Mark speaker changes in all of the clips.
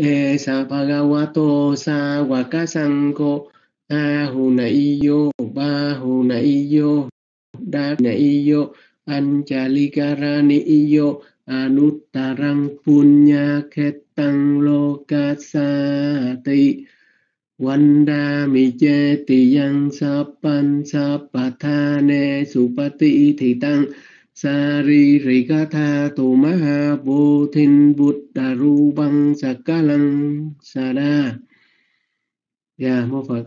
Speaker 1: e sa bhagavato sa wakasanko a hu na iyo ba hu na iyo da na iyo anjalikarani iyo anuttarang punya ketang lokasati Vanda mi che ti yang sa pan sa pa tha ne su pa ti thị tăng sa rikatha tu ma ha vô thinh Buddha ru băng sa lăng sa dạ mô phật.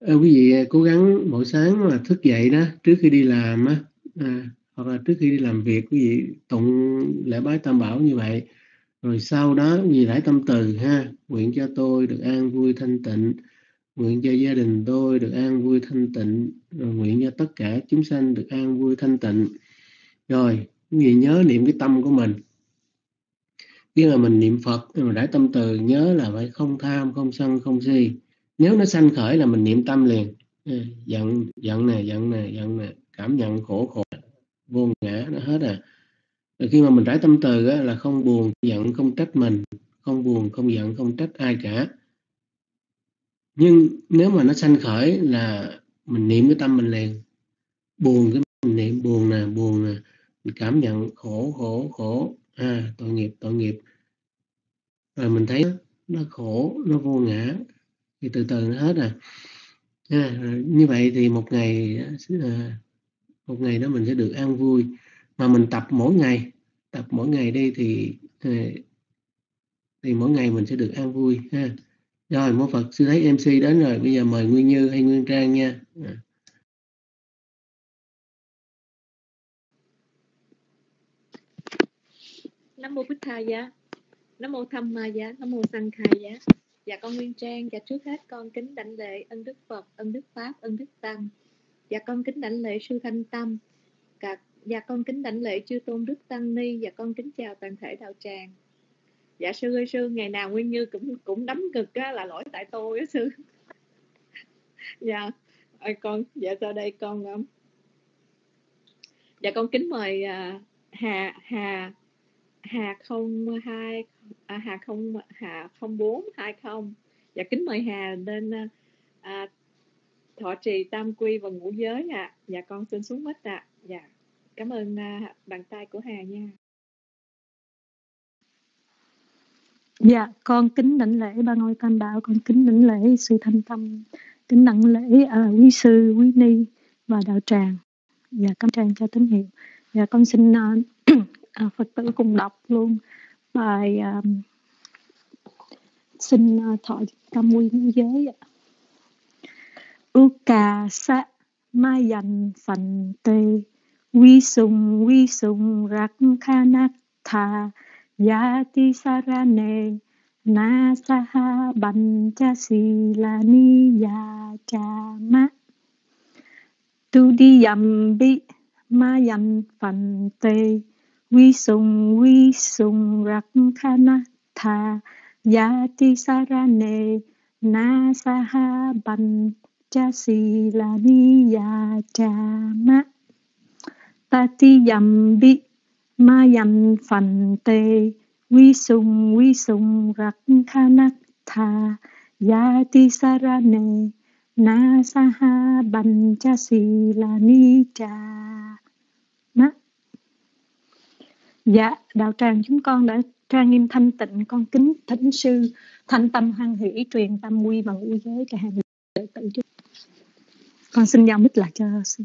Speaker 1: À, quý vị ờ, cố gắng mỗi sáng mà thức dậy đó trước khi đi làm á à, hoặc là trước khi đi làm việc quý vị tụng lễ bái tam bảo như vậy. Rồi sau đó quý vị rải tâm từ ha. Nguyện cho tôi được an vui thanh tịnh. Nguyện cho gia đình tôi được an vui thanh tịnh. Rồi nguyện cho tất cả chúng sanh được an vui thanh tịnh rồi quý nhớ niệm cái tâm của mình. Khi mà mình niệm phật mình đã tâm từ nhớ là phải không tham không sân không si. Nếu nó sanh khởi là mình niệm tâm liền. Ừ, giận giận này giận này giận này cảm nhận khổ khổ vô ngã nó hết à. Rồi khi mà mình trải tâm từ á, là không buồn giận không trách mình. Không buồn không giận không trách ai cả. Nhưng nếu mà nó sanh khởi là mình niệm cái tâm mình liền. Buồn cái mình niệm buồn nè buồn nè mình cảm nhận khổ khổ khổ. À tội nghiệp tội nghiệp. Rồi mình thấy nó khổ nó vô ngã. Thì từ từ nó hết à, à như vậy thì một ngày à, một ngày đó mình sẽ được an vui. Mà mình tập mỗi ngày tập mỗi ngày đi thì à, thì mỗi ngày mình sẽ được an vui ha. Rồi mô Phật sư thấy MC đến rồi. Bây giờ mời Nguyên Như hay Nguyên Trang nha. À.
Speaker 2: Nam mô Bích Tha Giá. Nam mô Tham Ma Giá. Nam mô Sang Khai Giá. Dạ con Nguyên Trang Dạ trước hết con kính đảnh lễ ân Đức Phật ân Đức Pháp ân Đức Tăng. Dạ con kính đảnh lễ sư Thanh Tâm. Cả dạ con kính đảnh lễ chư Tôn Đức Tăng Ni. Dạ con kính chào toàn thể đạo tràng. Dạ sư ơi sư ngày nào nguyên như cũng cũng đấm cực á, là lỗi tại tôi á sư. Dạ ơi con dạ sau đây con um, dạ con kính mời uh, hà hà hà không hai à, hà không hà không bốn hai không dạ kính mời hà lên à, à thọ trì tam quy và ngũ giới ạ à. dạ con xin xuống mít ạ à. dạ cảm ơn à, bàn tay của hà nha
Speaker 3: Dạ, con kính đảnh lễ ba ngôi tam bảo, con kính đảnh lễ sư thanh tâm, kính đảnh lễ à, quý sư, quý ni và đạo tràng. Dạ, cảm tràng cho tín hiệu. Dạ, con xin uh, À, Phật tử cùng đọc luôn bài uh, xin à, thọ tam quy ngũ giới. Uka sa ma dành phần tê vi sùng vi sùng rắc kha nát ya ti sarane na saha bancha silani ma yan mayan phante vi sùng vi sùng, rắc khana tha. Yati sarane si la ni ya cha ma. Dành phần tê quy sùng vi sùng, rắc kha nắc tha. Ya ti sarane na saha ban cha si la ni cha dạ đạo tràng chúng con đã trang nghiêm thanh tịnh, con kính thỉnh sư thanh tâm hăng hỷ, truyền tâm quy và ngũ giới cho hàng đệ tử chúng con. Xin giao mít lại cho sư.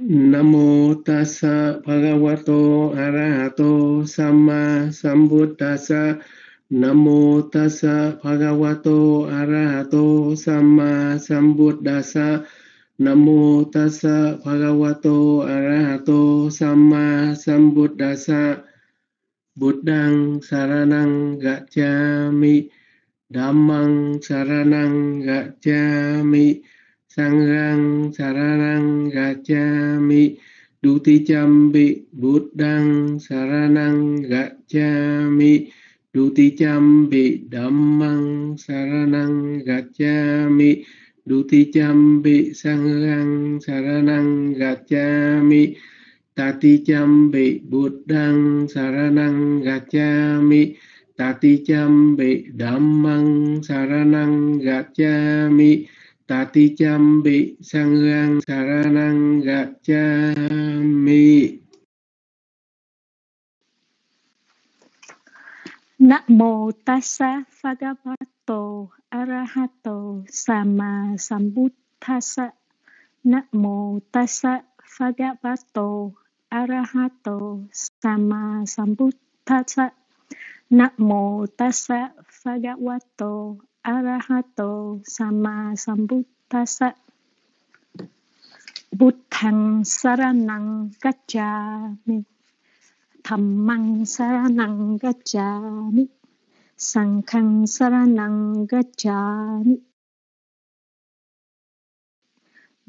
Speaker 1: Namo tassa bhagavato arahato, samma sambuddhassa Namo tassa bhagavato arahato samma sambuddhassa. Namo tassa bhagavato arahato samma sambuddhassa. Buddhang saranang gacchami. Dhammang saranang gacchami. Sanghang Saranang Gacchami. Duticambi Buddhang Saranang Gacchami. Duticambi Dhammang Saranang Gacchami Duticampi sanghang saranang gacchami Taticampi buddhang saranang gacchami Taticampi dhammang saranang gacchami Taticampi sanghang saranang gacchami
Speaker 3: Namo tassa bhagavato arahato sama sambuddhassa. Namo tassa bhagavato arahato sama sambuddhassa. Namo tassa bhagavato arahato sama sambuddhassa. Buddhang saranang gacchami. Dhammang saranang gacchami. sankhang saranang gacchami.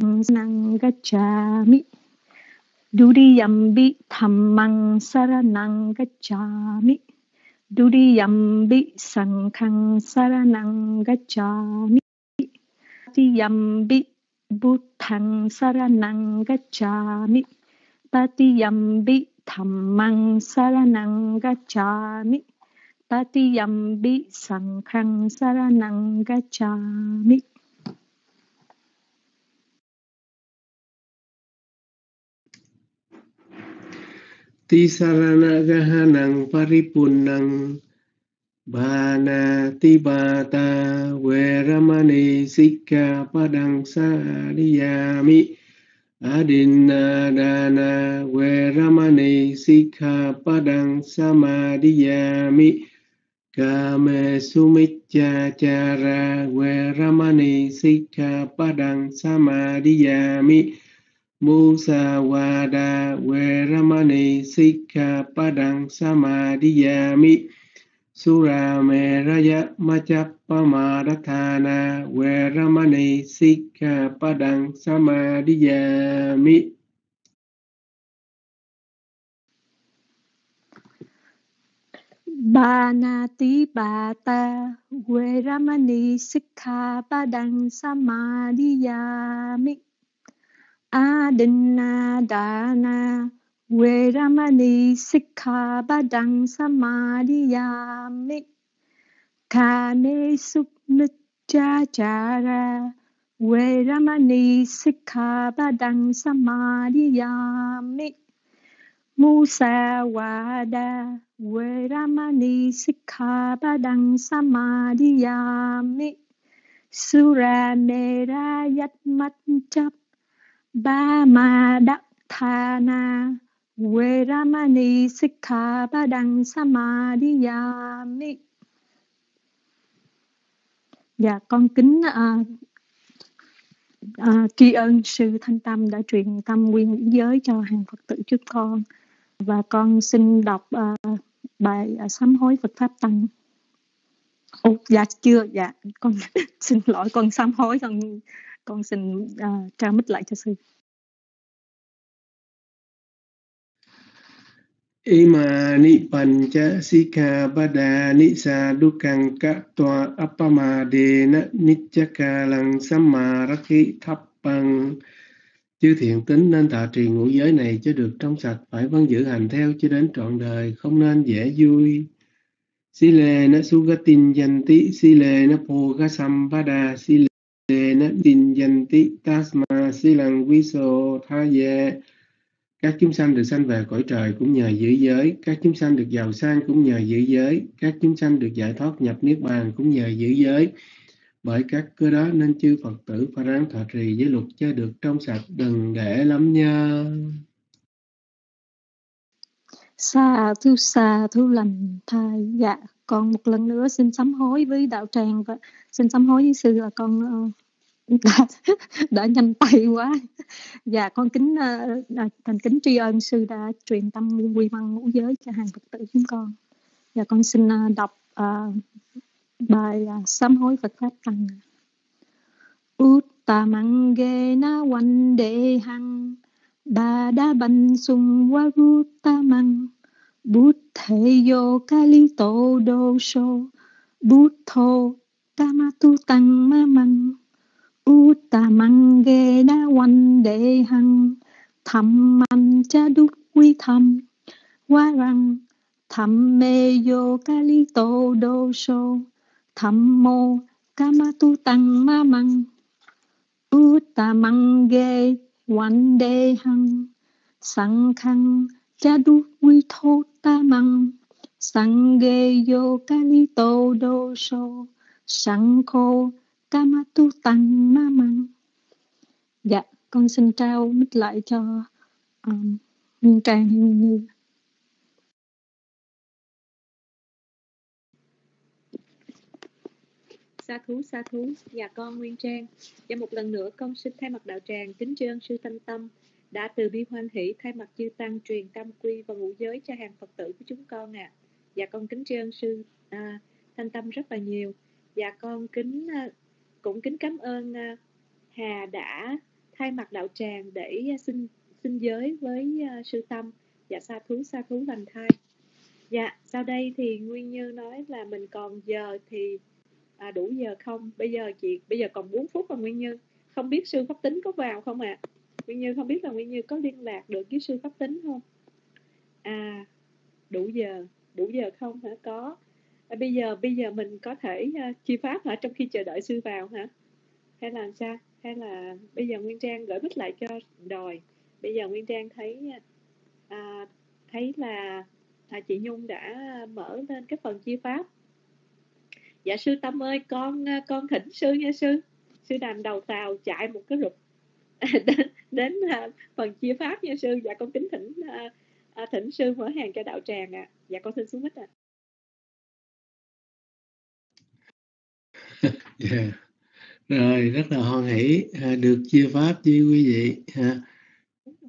Speaker 3: Saranang gacchami. Dudiyambi dhammang saranang gacchami. duriyambi sankhang saranang gacchami. Tatiyambi buddhang saranang gacchami. Tatiyambi Thammang saranang gacchami tatiyambi sanghang saranang gacchami
Speaker 1: Tisaranaгаhanang paripunang Bana tibata weramane sikka padang sariyami Adinadana Veramani Sikha Padang Samadhiyami Kame Sumichachara Veramani Sikha Padang Samadhiyami Musawada Veramani Sikha Padang Samadhiyami Surameraya Machappamadatthana Veramani Sika Padang Samadhiyami
Speaker 3: Banati Bata Veramani Sika Padang Samadhiyami Adinna Dana เวรมณีสิกขาบดังสมาดิยามิคาเนสุนิจาจาระเวรมณีสิกขาบดังสมาดิยามิมุสาวาดาเวรมณีสิกขาบดังสมาดิยามิสุราเมรายัตมัจจบบามาดัทานา Tha Na Veramani Sikkhabadang Samadhiyami Dạ con kính uh, uh, tri ân sư Thanh Tâm đã truyền tâm nguyên giới cho hàng Phật tử trước con và con xin đọc uh, bài uh, sám hối Phật pháp tăng. Ồ, dạ chưa, dạ con xin lỗi con sám hối con con xin uh, trao mít lại cho sư.
Speaker 1: Imani pancha sika badani sa dukang katwa appamadena nityakalang samaraki thappang Chư thiện tính nên thọ trì ngũ giới này cho được trong sạch, phải vẫn giữ hành theo cho đến trọn đời, không nên dễ vui. Sile na sugatin yanti, sile na pogasambada, sile na tin yanti tasma silang viso thaye các chúng sanh được sanh về cõi trời cũng nhờ giữ giới, các chúng sanh được giàu sang cũng nhờ giữ giới, các chúng sanh được giải thoát nhập niết bàn cũng nhờ giữ giới. Bởi các cơ đó nên chư Phật tử phải ráng thọ trì giới luật cho được trong sạch, đừng để lắm nha.
Speaker 3: Sa thu sa thu lành thai dạ con một lần nữa xin sám hối với đạo tràng và xin sám hối với sư là con uh, đã, đã nhanh tay quá. Và con kính ờ, ờ, thành kính tri ân sư đã truyền tâm quy văn ngũ giới cho hàng phật tử chúng con. Và con xin ờ, đọc uh, bài uh, sám hối Phật pháp tăng Uttamang ge na wan de hằng ba đa ban sung wa ruttamang bút thể yo kali tổ đô sô bút thô tamatu tăng ma măng. Uttamang ge đa quanh đệ hằng thầm mạnh cha đúc quy thầm, quá răng thầm mê yo ca li tô đô sô thầm mô ca ma tu tăng ma măng Uttamang ge quanh đệ hằng sang khăn cha đúc quy thô ta măng sang ge yo ca li tô đô sô sang khô Kamatu Tăng Ma Măng Dạ, con xin trao mic lại cho um, Nguyên Trang hay Nguyên Như.
Speaker 2: Sa thú, sa thú, dạ con Nguyên Trang. Và một lần nữa con xin thay mặt đạo tràng kính tri ân sư Thanh Tâm đã từ bi hoan hỷ thay mặt chư tăng truyền tam quy và ngũ giới cho hàng Phật tử của chúng con ạ. À. Dạ con kính tri ân sư à, Thanh Tâm rất là nhiều. Dạ con kính à, cũng kính cảm ơn à, Hà đã thay mặt đạo tràng để à, xin xin giới với à, sư tâm. Dạ sa thú sa thú lành thai dạ sau đây thì nguyên như nói là mình còn giờ thì à, đủ giờ không? Bây giờ chị bây giờ còn 4 phút mà nguyên như. Không biết sư pháp tính có vào không ạ? À? nguyên như không biết là nguyên như có liên lạc được với sư pháp tính không? À đủ giờ đủ giờ không hả? Có bây giờ bây giờ mình có thể uh, chi pháp hả? Trong khi chờ đợi sư vào hả? Hay là sao? Hay là bây giờ nguyên trang gửi bích lại cho đòi bây giờ nguyên trang thấy à, thấy là à, chị nhung đã mở lên cái phần chi pháp. Dạ sư tâm ơi con ờ, con thỉnh sư nha sư. Sư đàm đầu tàu chạy một cái rụt đến đến à, phần chia pháp nha sư. Dạ con kính thỉnh à, à, thỉnh sư mở hàng cho đạo tràng ạ. À. dạ con xin xuống mít ạ. à.
Speaker 1: Yeah. rồi rất là hoan hỷ à, được chia pháp với quý vị à,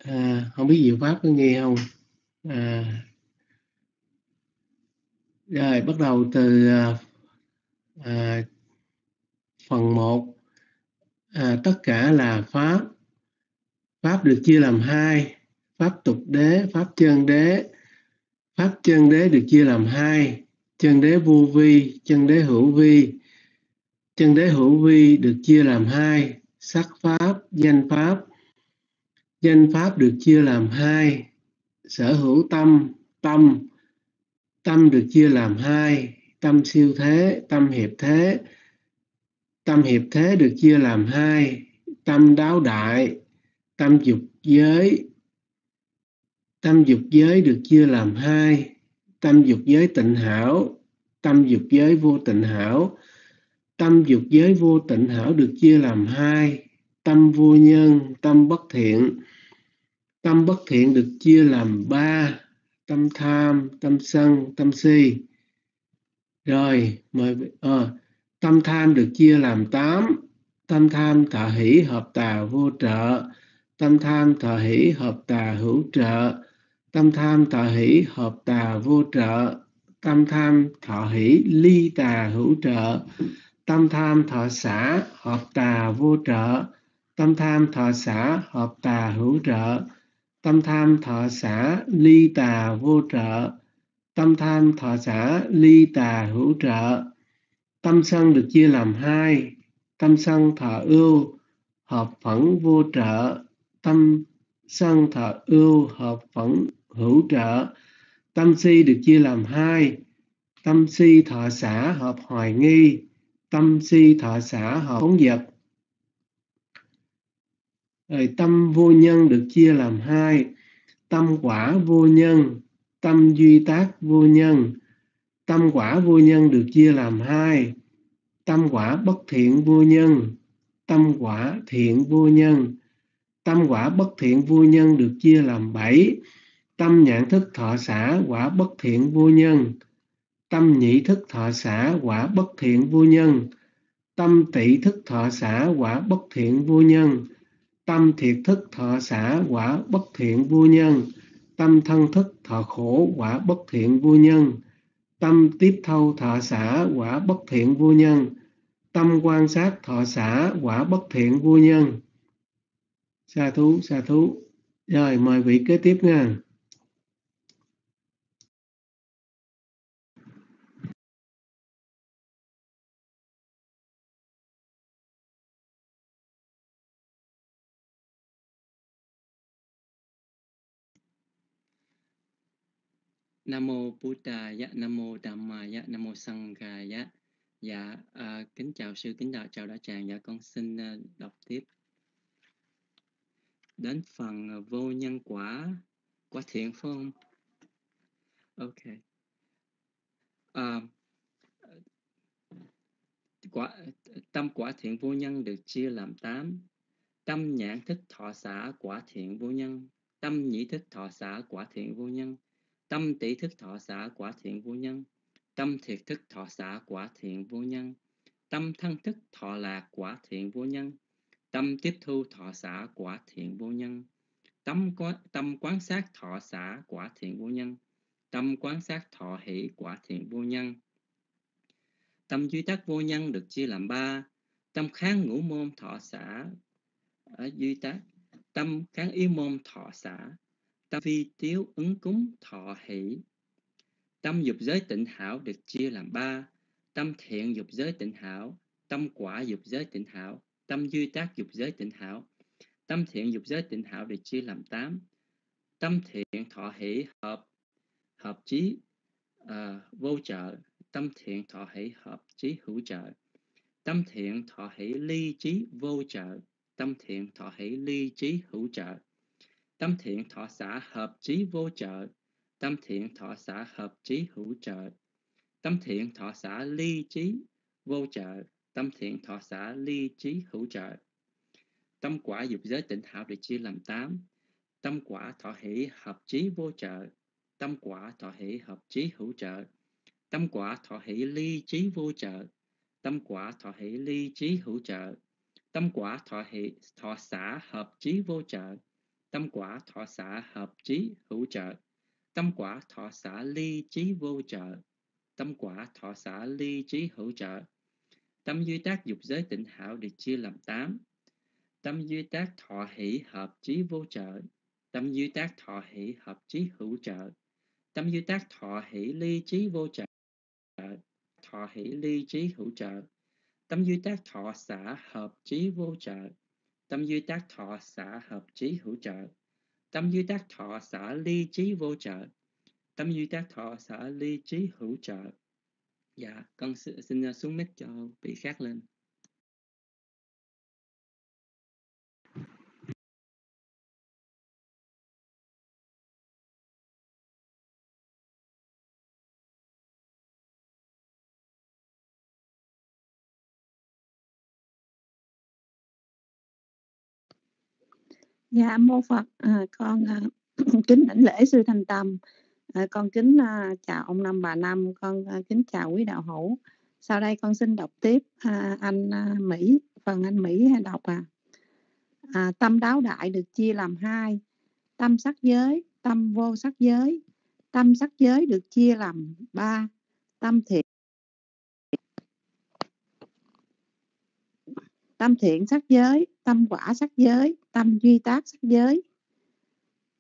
Speaker 1: à, không biết diệu pháp có nghe không? À, rồi bắt đầu từ à, à, phần 1 à, tất cả là pháp. Pháp được chia làm hai. Pháp tục đế pháp chân đế. Pháp chân đế được chia làm hai. Chân đế vô vi chân đế hữu vi chân đế hữu vi được chia làm hai, sắc pháp, danh pháp. Danh pháp được chia làm hai, sở hữu tâm tâm. Tâm được chia làm hai, tâm siêu thế, tâm hiệp thế. Tâm hiệp thế được chia làm hai, tâm đáo đại, tâm dục giới. Tâm dục giới được chia làm hai, tâm dục giới tịnh hảo, tâm dục giới vô tịnh hảo tâm dục giới vô tịnh hảo được chia làm hai tâm vô nhân tâm bất thiện. Tâm bất thiện được chia làm ba tâm tham tâm sân tâm si. Rồi mời à, tâm tham được chia làm tám tâm tham thọ hỷ hợp tà vô trợ. Tâm tham thọ hỷ hợp tà hữu trợ. Tâm tham thọ hỷ hợp tà vô trợ. Tâm tham thọ hỷ ly tà hữu trợ tâm tham thọ xã hợp tà vô trợ. Tâm tham thọ xã hợp tà hữu trợ. Tâm tham thọ xã ly tà vô trợ. Tâm tham thọ xã ly tà hữu trợ. Tâm sân được chia làm hai. Tâm sân thọ ưu, hợp phẫn vô trợ. Tâm sân thọ ưu, hợp phẫn hữu trợ. Tâm si được chia làm hai. Tâm si thọ xã hợp hoài nghi tâm si thọ xã hợp phóng vật. Rồi tâm vô nhân được chia làm hai, tâm quả vô nhân, tâm duy tác vô nhân. Tâm quả vô nhân được chia làm hai, tâm quả bất thiện vô nhân, tâm quả thiện vô nhân. Tâm quả bất thiện vô nhân được chia làm bảy, tâm nhãn thức thọ xã quả bất thiện vô nhân tâm nhị thức thọ xã quả bất thiện vô nhân. Tâm tỷ thức thọ xã quả bất thiện vô nhân. Tâm thiệt thức thọ xã quả bất thiện vô nhân. Tâm thân thức thọ khổ quả bất thiện vô nhân. Tâm tiếp thâu thọ xã quả bất thiện vô nhân. Tâm quan sát thọ xã quả bất thiện vô nhân. Sa thú sa thú. Rồi, mời vị kế tiếp nha.
Speaker 4: Nam mô Buddhaya, dạ, Nam mô Dhammaya, dạ, Nam mô Sanghaya. Dạ. dạ, à, kính chào sư, kính đạo chào đạo tràng. Dạ, con xin à, đọc tiếp. Đến phần à, vô nhân quả, quả thiện phải không? Ok. À, quả tâm quả thiện vô nhân được chia làm tám tâm nhãn thích thọ xã quả thiện vô nhân tâm nhĩ thích thọ xã quả thiện vô nhân tâm tỷ thức thọ xã quả thiện vô nhân. Tâm thiệt thức thọ xã quả thiện vô nhân. Tâm thân thức thọ lạc quả thiện vô nhân. Tâm tiếp thu thọ xã quả thiện vô nhân. Tâm quán, tâm quán sát thọ xã quả thiện vô nhân. Tâm quán sát thọ hỷ quả thiện vô nhân. Tâm duy tác vô nhân được chia làm ba. Tâm kháng ngũ môn thọ xã ở à, duy tác tâm kháng ý môn thọ xã Ta phi tiếu ứng cúng thọ hỷ. Tâm dục giới tịnh hảo được chia làm ba. Tâm thiện dục giới tịnh hảo tâm quả dục giới tịnh hảo tâm duy tác dục giới tịnh hảo. Tâm thiện dục giới tịnh hảo được chia làm tám. Tâm thiện thọ hỷ hợp hợp chí uh, vô trợ. Tâm thiện thọ hỷ hợp chí hữu trợ. Tâm thiện thọ hỷ ly trí vô trợ. Tâm thiện thọ hỷ ly trí hữu trợ tâm thiện thọ xã hợp trí vô trợ, tâm thiện thọ xã hợp trí hữu trợ. Tâm thiện thọ xã ly trí vô trợ, tâm thiện thọ xã ly trí hữu trợ. Tâm quả dục giới tịnh hảo được chia làm tám. Tâm quả thọ hỷ hợp trí vô trợ, tâm quả thọ hỷ hợp trí hữu trợ. Tâm quả thọ hỷ ly trí vô trợ, tâm quả thọ hỷ ly trí hữu trợ. Tâm quả thọ hỷ thọ xã hợp trí vô trợ tâm quả thọ xã hợp trí hữu trợ. Tâm quả thọ xã ly trí vô trợ. Tâm quả thọ xã ly trí hữu trợ. Tâm duy tác dục giới tịnh hảo được chia làm tám. Tâm duy tác thọ hỷ hợp trí vô trợ. Tâm duy tác thọ hỷ hợp trí hữu trợ. Tâm duy tác thọ hỷ ly trí vô trợ. Thọ hỷ ly trí hữu trợ. Tâm duy tác thọ xã hợp trí vô trợ tâm duy tác thọ xã hợp trí hữu trợ. Tâm duy tác thọ xã ly trí vô trợ. Tâm duy tác thọ xã ly trí hữu trợ. Dạ con xin à, xuống mic cho vị khác lên.
Speaker 5: Dạ mô Phật, à, con à, kính đảnh lễ sư Thành Tâm, à, con kính à, chào ông Năm bà Năm, con à, kính chào quý đạo hữu. Sau đây con xin đọc tiếp à, anh à, Mỹ, phần anh Mỹ hay đọc à. à. Tâm đáo đại được chia làm hai, tâm sắc giới, tâm vô sắc giới. Tâm sắc giới được chia làm ba, tâm thiện tâm thiện sắc giới, tâm quả sắc giới, tâm duy tác sắc giới.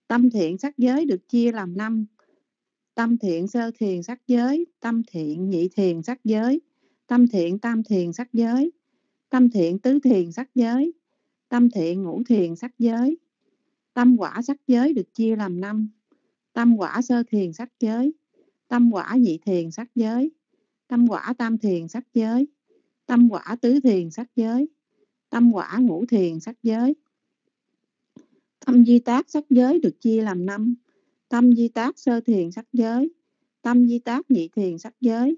Speaker 5: Tâm thiện sắc giới được chia làm năm. Tâm thiện sơ thiền sắc giới, tâm thiện nhị thiền sắc giới, tâm thiện tam thiền sắc giới, tâm thiện tứ thiền sắc giới, tâm thiện ngũ thiền sắc giới. Tâm quả sắc giới được chia làm năm. Tâm quả sơ thiền sắc giới, tâm quả nhị thiền sắc giới, tâm quả tam thiền sắc giới, tâm quả tứ thiền sắc giới tâm quả ngũ thiền sắc giới. Tâm di tác sắc giới được chia làm năm. Tâm di tác sơ thiền sắc giới. Tâm di tác nhị thiền sắc giới.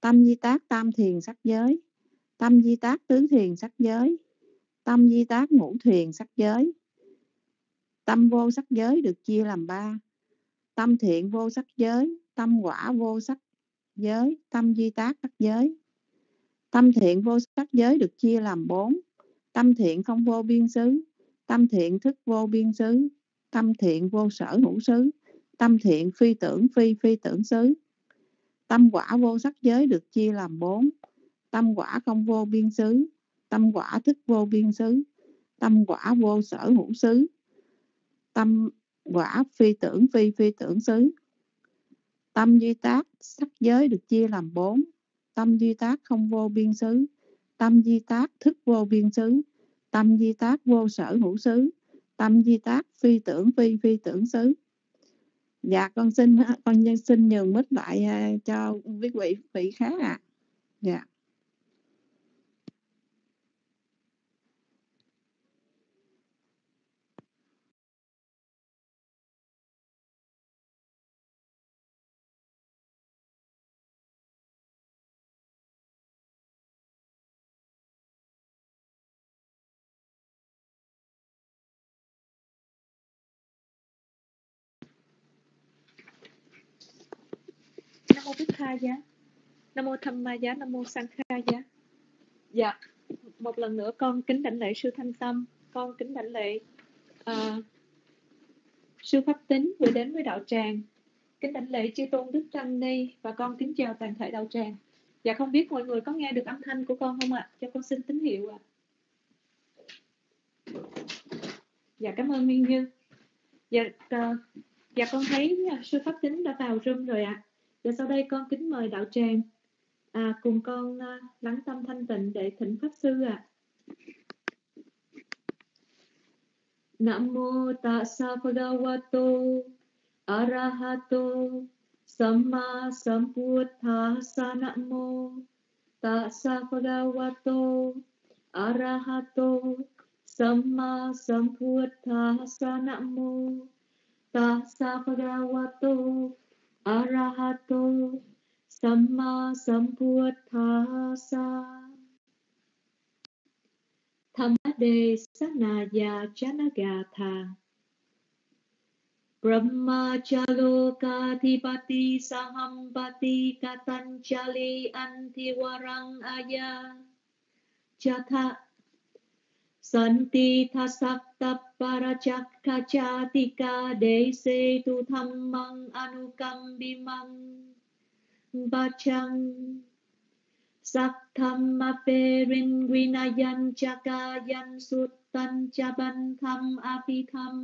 Speaker 5: Tâm di tác tam thiền sắc giới. Tâm di tác tứ thiền sắc giới. Tâm di tác ngũ thiền sắc giới. Tâm vô sắc giới được chia làm ba. Tâm thiện vô sắc giới, tâm quả vô sắc giới, tâm di tác sắc giới. Tâm thiện vô sắc giới được chia làm bốn tâm thiện không vô biên xứ. Tâm thiện thức vô biên xứ. Tâm thiện vô sở hữu xứ. Tâm thiện phi tưởng phi phi tưởng xứ. Tâm quả vô sắc giới được chia làm bốn. Tâm quả không vô biên xứ. Tâm quả thức vô biên xứ. Tâm quả vô sở hữu xứ. Tâm quả phi tưởng phi phi tưởng xứ. Tâm duy tác sắc giới được chia làm bốn. Tâm duy tác không vô biên xứ tâm di tác thức vô biên xứ, tâm di tác vô sở hữu xứ, tâm di tác phi tưởng phi phi tưởng xứ dạ con xin con xin nhường mít lại à, cho quý vị vị khác ạ à. dạ
Speaker 2: mô Bích Tha Giá Nam mô Tham Ma Giá Nam mô Sang Kha Giá Dạ Một lần nữa con kính đảnh lễ sư Thanh Tâm. Con kính đảnh lễ uh, Sư Pháp Tính vừa đến với đạo tràng. Kính đảnh lễ chư tôn Đức Tăng Ni Và con kính chào toàn thể đạo tràng. Dạ không biết mọi người có nghe được âm thanh của con không ạ? Cho con xin tín hiệu ạ. Dạ cảm ơn Nguyên Như. Dạ, uh, dạ con thấy sư Pháp Tính đã vào room rồi ạ và sau đây con kính mời đạo tràng à, cùng con à, lắng tâm thanh tịnh để thỉnh pháp sư ạ. À. Nam mô tassa bhagavato arahato samma sambuddhassa nam mô tassa bhagavato arahato samma sambuddhassa nam mô tassa bhagavato arahato samma sambuddhasa Thamade Sanaya Janagatha. Brahmachalokadhipati Sahambati Katanchali Antiwarang Aya Jatha Santi thasakta parachakka chatika dese tu dhammang anukam bimang bachang. Sakthamma perin vinayan chakayan suttan chaban tham apitham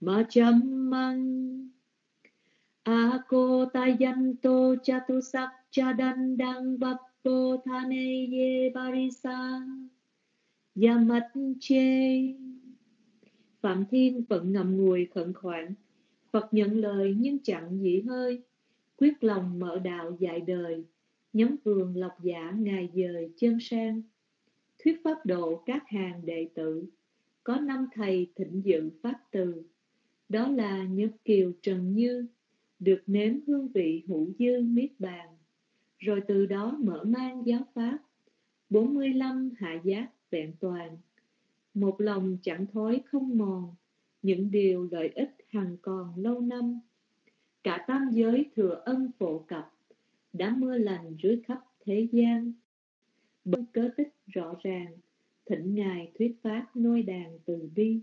Speaker 2: machammang. Ako tayanto chatusak chadandang vappo thane ye barisang và mặt chê. Phạm Thiên vẫn ngậm ngùi khẩn khoản. Phật nhận lời nhưng chẳng dĩ hơi Quyết lòng mở đạo dạy đời. Nhóm vườn lọc giả ngài dời chân sang. Thuyết pháp độ các hàng đệ tử. Có năm thầy thịnh dự pháp từ. Đó là Nhất Kiều Trần Như, Được nếm hương vị hữu dư miết bàn. Rồi từ đó mở mang giáo pháp. 45 hạ giác vẹn toàn. Một lòng chẳng thối không mòn, những điều lợi ích hàng còn lâu năm. Cả tam giới thừa ân phổ cập, đã mưa lành rưới khắp thế gian. Bởi cớ tích rõ ràng, thỉnh ngài thuyết pháp nôi đàn từ bi.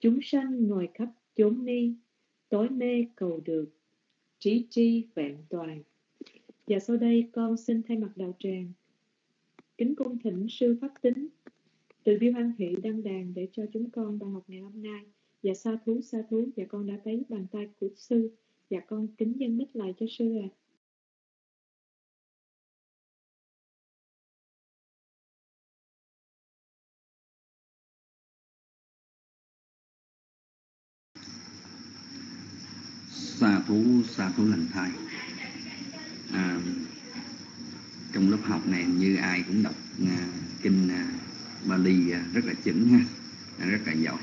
Speaker 2: Chúng sanh ngồi khắp chốn ni, tối mê cầu được, trí tri vẹn toàn. Và sau đây con xin thay mặt đạo tràng kính cung thỉnh sư pháp tính từ bi hoan hỷ đăng đàn để cho chúng con bài học ngày hôm nay. Và sa thú sa thú và con đã thấy bàn tay của sư. Và con kính dân mít lại cho sư ạ. À.
Speaker 6: sa thú sa thú lành thai. À, trong lớp học này như ai cũng đọc à, kinh à, Bali à, rất là chỉnh ha rất là giỏi.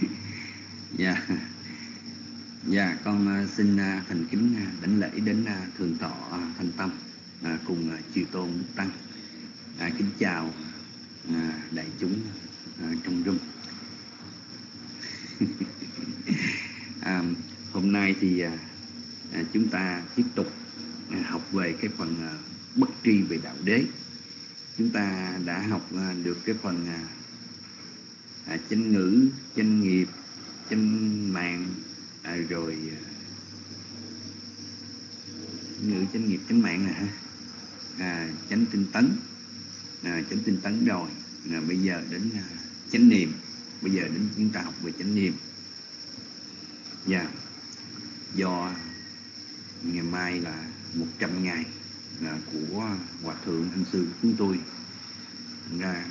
Speaker 6: Dạ. Dạ con à, xin à, thành kính đảnh lễ đến thường thọ thanh tâm cùng chư tôn tăng. Kính chào đại chúng trong rung. À, hôm nay thì chúng ta tiếp tục học về cái phần bất tri về đạo đế chúng ta đã học à, được cái phần à, à, chánh ngữ chánh nghiệp chánh mạng à, rồi à, ngữ chánh nghiệp chánh mạng nè à, chánh tinh tấn à, chánh tinh tấn rồi. À, bây giờ đến à, chánh niệm. Bây giờ đến chúng ta học về chánh niệm. Dạ. Yeah. do ngày mai là 100 ngày của hòa thượng anh sư chúng tôi. Ra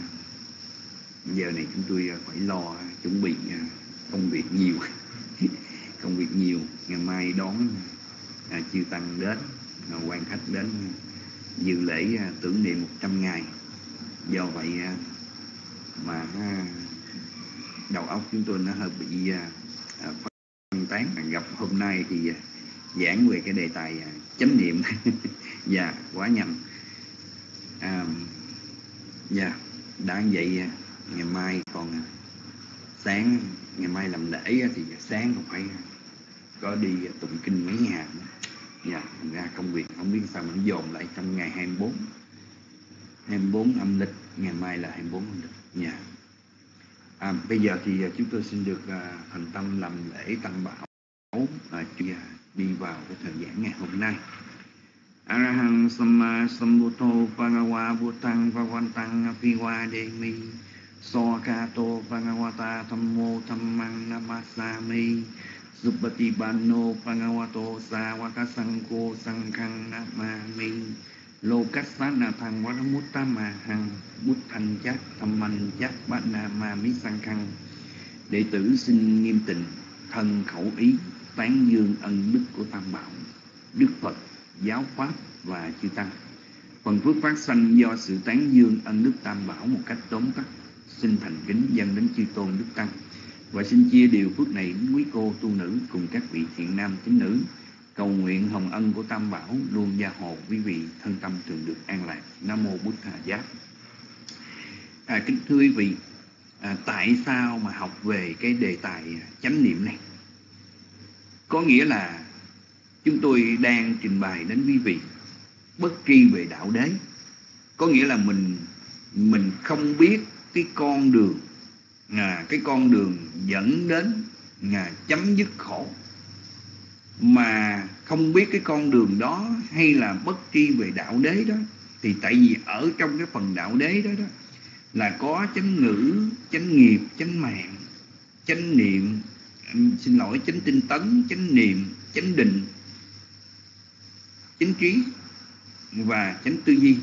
Speaker 6: giờ này chúng tôi à, phải lo à, chuẩn bị à, công việc nhiều. Công việc nhiều ngày mai đón à, chư tăng đến à, quan khách đến dự lễ à, tưởng niệm 100 ngày. Do vậy à, mà à, đầu óc chúng tôi nó hơi bị à, phân tán. Gặp hôm nay thì à, giảng về cái đề tài à, chánh niệm. Và dạ, quá nhanh. À, dạ đã vậy à, ngày mai còn à, sáng ngày mai làm lễ thì sáng còn phải có đi tụng kinh mấy nhà dạ thành ra công việc không biết sao mà nó dồn lại trong ngày 24 24 âm lịch ngày mai là 24 âm lịch. Dạ. À, bây giờ thì chúng tôi xin được thành tâm làm lễ tăng bảo à, chưa? Đi vào cái thời gian ngày hôm nay. Arahang Samma Sambuddho Bhagava Buddhang Bhagavantang Apiwademi Sokato Bhagavata Thammo Dhammang Namasami Supatipano Bhagavato Sawaka Sangko Sanghang Namami Lokasana Thang Varamutta Hằng Bút Thành Chắc Thầm Mạnh Chắc Bát Na Ma Đệ tử xin nghiêm tịnh thân khẩu ý tán dương ân đức của Tam Bảo Đức Phật, Giáo Pháp và Chư Tăng Phần phước phát sanh do sự tán dương ân đức Tam Bảo một cách tóm tắt Xin thành kính dâng đến Chư Tôn Đức Tăng Và xin chia điều phước này đến quý cô tu nữ cùng các vị thiện nam tín nữ cầu nguyện hồng ân của Tam Bảo luôn gia hộ quý vị thân tâm thường được an lạc. Nam mô bút Thà Giác. À, kính thưa quý vị, à, tại sao mà học về cái đề tài chánh niệm này? Có nghĩa là chúng tôi đang trình bày đến quý vị bất tri về đạo đế. Có nghĩa là mình mình không biết cái con đường à, cái con đường dẫn đến à, chấm dứt khổ mà không biết cái con đường đó hay là bất tri về đạo đế đó thì tại vì ở trong cái phần đạo đế đó đó là có chánh ngữ chánh nghiệp chánh mạng chánh niệm xin lỗi chánh tinh tấn chánh niệm chánh định chánh trí và chánh tư duy.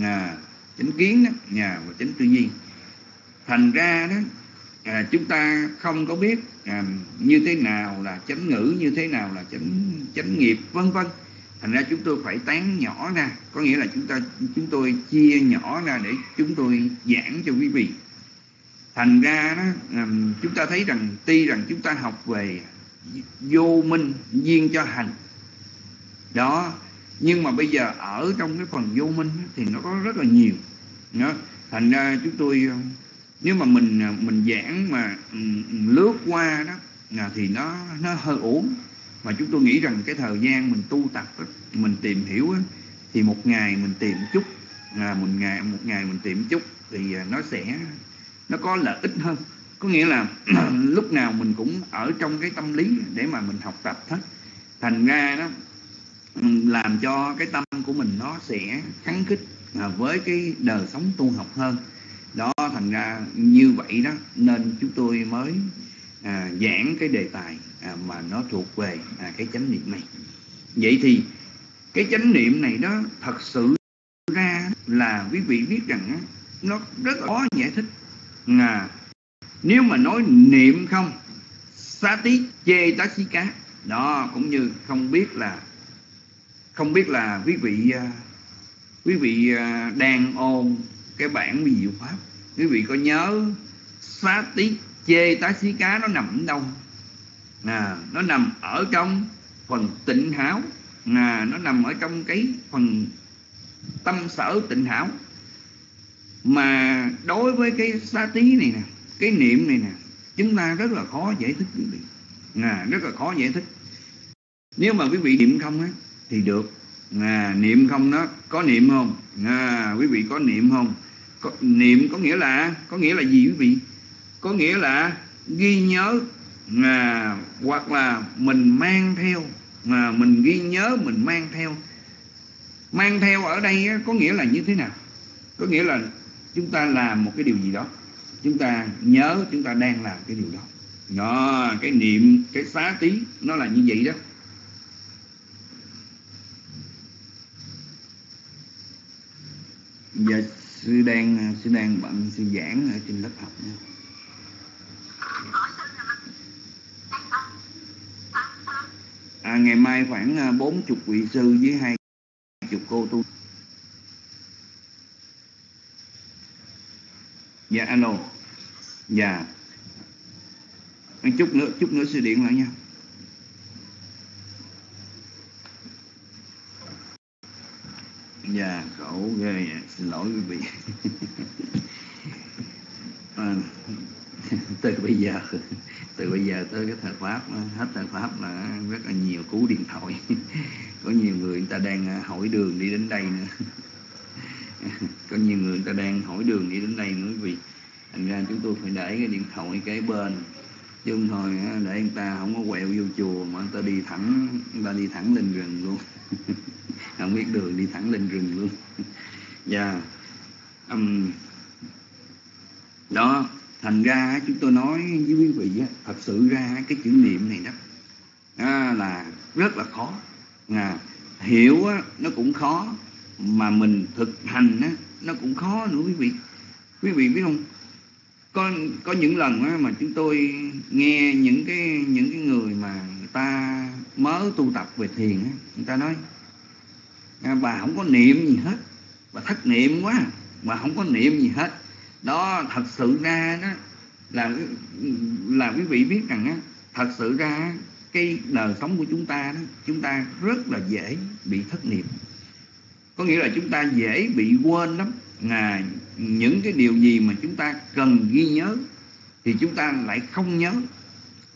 Speaker 6: À, chánh kiến đó, nhà và chánh tư duy. Thành ra đó à, chúng ta không có biết à, như thế nào là chánh ngữ như thế nào là chánh chánh nghiệp vân vân. Thành ra chúng tôi phải tán nhỏ ra. Có nghĩa là chúng ta chúng tôi chia nhỏ ra để chúng tôi giảng cho quý vị thành ra đó chúng ta thấy rằng tuy rằng chúng ta học về vô minh duyên cho hành đó nhưng mà bây giờ ở trong cái phần vô minh thì nó có rất là nhiều đó. thành ra chúng tôi nếu mà mình mình giảng mà lướt qua đó à, thì nó nó hơi uổng mà chúng tôi nghĩ rằng cái thời gian mình tu tập đó, mình tìm hiểu đó, thì một ngày mình tìm chút là một ngày một ngày mình tìm chút thì à, nó sẽ nó có lợi ích hơn. Có nghĩa là lúc nào mình cũng ở trong cái tâm lý để mà mình học tập hết. Thành ra đó làm cho cái tâm của mình nó sẽ kháng khích à, với cái đời sống tu học hơn. Đó thành ra như vậy đó nên chúng tôi mới à, giảng cái đề tài à, mà nó thuộc về à, cái chánh niệm này. Vậy thì cái chánh niệm này đó thật sự ra là quý vị biết rằng nó rất là khó giải thích à, nếu mà nói niệm không xá tí chê tá xí cá đó cũng như không biết là không biết là quý vị à, quý vị à, đang ôn cái bản vi diệu pháp. Quý vị có nhớ xá tí chê tá xí cá nó nằm ở đâu? À, nó nằm ở trong phần tịnh hảo. À, nó nằm ở trong cái phần tâm sở tịnh hảo mà đối với cái xá tí này nè cái niệm này nè chúng ta rất là khó giải thích quý vị. À, rất là khó giải thích. Nếu mà quý vị niệm không á thì được. À, niệm không nó có niệm không? À, quý vị có niệm không? Có, niệm có nghĩa là có nghĩa là gì quý vị? Có nghĩa là ghi nhớ. À, hoặc là mình mang theo. À, mình ghi nhớ mình mang theo. Mang theo ở đây á, có nghĩa là như thế nào? Có nghĩa là chúng ta làm một cái điều gì đó. Chúng ta nhớ chúng ta đang làm cái điều đó. Đó cái niệm cái xá tí nó là như vậy đó. Giờ sư đang sư đang bận sư giảng ở trên lớp học nha. À, ngày mai khoảng à, bốn chục vị sư với hai chục cô tu. Dạ alo. Dạ. Chút nữa chút nữa sư điện lại nha. Dạ khổ ghê xin lỗi quý vị. À, từ bây giờ từ bây giờ tới cái thời pháp hết thời pháp là rất là nhiều cú điện thoại. Có nhiều người người ta đang à, hỏi đường đi đến đây nữa. có nhiều người ta đang hỏi đường đi đến đây nữa quý vị thành ra chúng tôi phải để cái điện thoại cái bên. Chứ không thôi để người ta không có quẹo vô chùa mà người ta đi thẳng người ta đi thẳng lên rừng luôn. Không biết đường đi thẳng lên rừng luôn. Dạ. Yeah. um, đó thành ra chúng tôi nói với quý vị thật sự ra cái chữ niệm này đó à, là rất là khó. À, hiểu nó cũng khó mà mình thực hành á, nó cũng khó nữa quý vị. Quý vị biết không? Có có những lần á, mà chúng tôi nghe những cái những cái người mà người ta mới tu tập về thiền á, người ta nói à, bà không có niệm gì hết bà thất niệm quá bà không có niệm gì hết. Đó thật sự ra đó là là quý vị biết rằng á thật sự ra cái đời sống của chúng ta đó chúng ta rất là dễ bị thất niệm có nghĩa là chúng ta dễ bị quên lắm. Là những cái điều gì mà chúng ta cần ghi nhớ thì chúng ta lại không nhớ.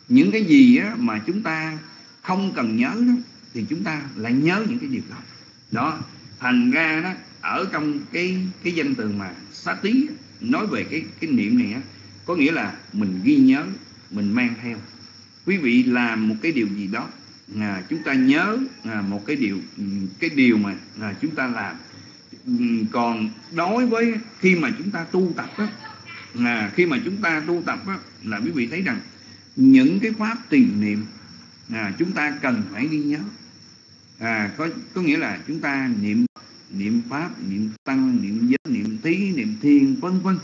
Speaker 6: Những cái gì á, mà chúng ta không cần nhớ đó thì chúng ta lại nhớ những cái điều đó. Đó thành ra đó ở trong cái cái danh từ mà xá tí nói về cái cái niệm này á có nghĩa là mình ghi nhớ mình mang theo. Quý vị làm một cái điều gì đó à, chúng ta nhớ à, một cái điều cái điều mà à, chúng ta làm. Ừ, còn đối với khi mà chúng ta tu tập á, à, khi mà chúng ta tu tập á, là quý vị thấy rằng những cái pháp tiền niệm à, chúng ta cần phải ghi nhớ. À, có có nghĩa là chúng ta niệm niệm pháp niệm tăng niệm giới niệm tí niệm thiên vân vân.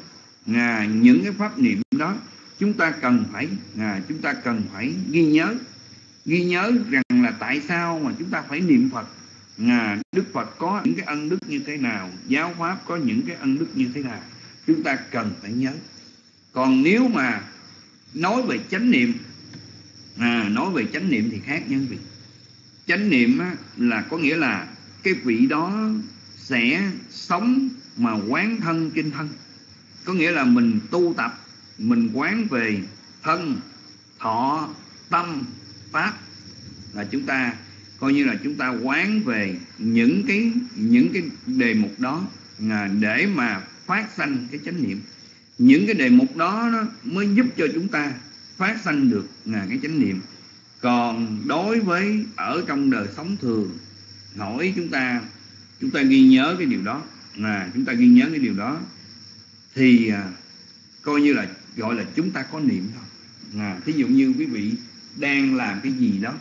Speaker 6: À, những cái pháp niệm đó chúng ta cần phải à, chúng ta cần phải ghi nhớ ghi nhớ rằng là tại sao mà chúng ta phải niệm Phật? À, Đức Phật có những cái ân đức như thế nào? Giáo pháp có những cái ân đức như thế nào? Chúng ta cần phải nhớ. Còn nếu mà nói về chánh niệm à, nói về chánh niệm thì khác nhân vị. Chánh niệm á, là có nghĩa là cái vị đó sẽ sống mà quán thân trên thân. Có nghĩa là mình tu tập mình quán về thân thọ tâm pháp là chúng ta coi như là chúng ta quán về những cái những cái đề mục đó à, để mà phát sanh cái chánh niệm. Những cái đề mục đó nó mới giúp cho chúng ta phát sanh được à, cái chánh niệm. Còn đối với ở trong đời sống thường hỏi chúng ta chúng ta ghi nhớ cái điều đó là chúng ta ghi nhớ cái điều đó thì à, coi như là gọi là chúng ta có niệm thôi. À, thí dụ như quý vị đang làm cái gì đó.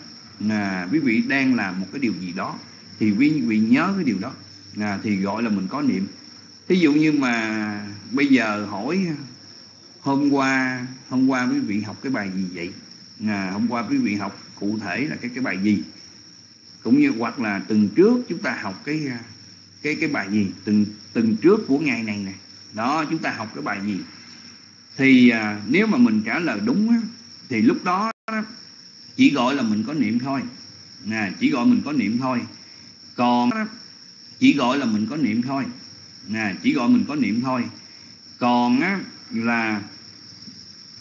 Speaker 6: À, quý vị đang làm một cái điều gì đó thì quý vị nhớ cái điều đó. À, thì gọi là mình có niệm. Thí dụ như mà bây giờ hỏi hôm qua hôm qua quý vị học cái bài gì vậy? À, hôm qua quý vị học cụ thể là cái cái bài gì? Cũng như hoặc là từng trước chúng ta học cái cái cái bài gì? Từng từng trước của ngày này nè. Đó chúng ta học cái bài gì? Thì à, nếu mà mình trả lời đúng á, thì lúc đó chỉ gọi là mình có niệm thôi. Nè chỉ gọi mình có niệm thôi. Còn chỉ gọi là mình có niệm thôi. Nè chỉ gọi mình có niệm thôi. Còn á, là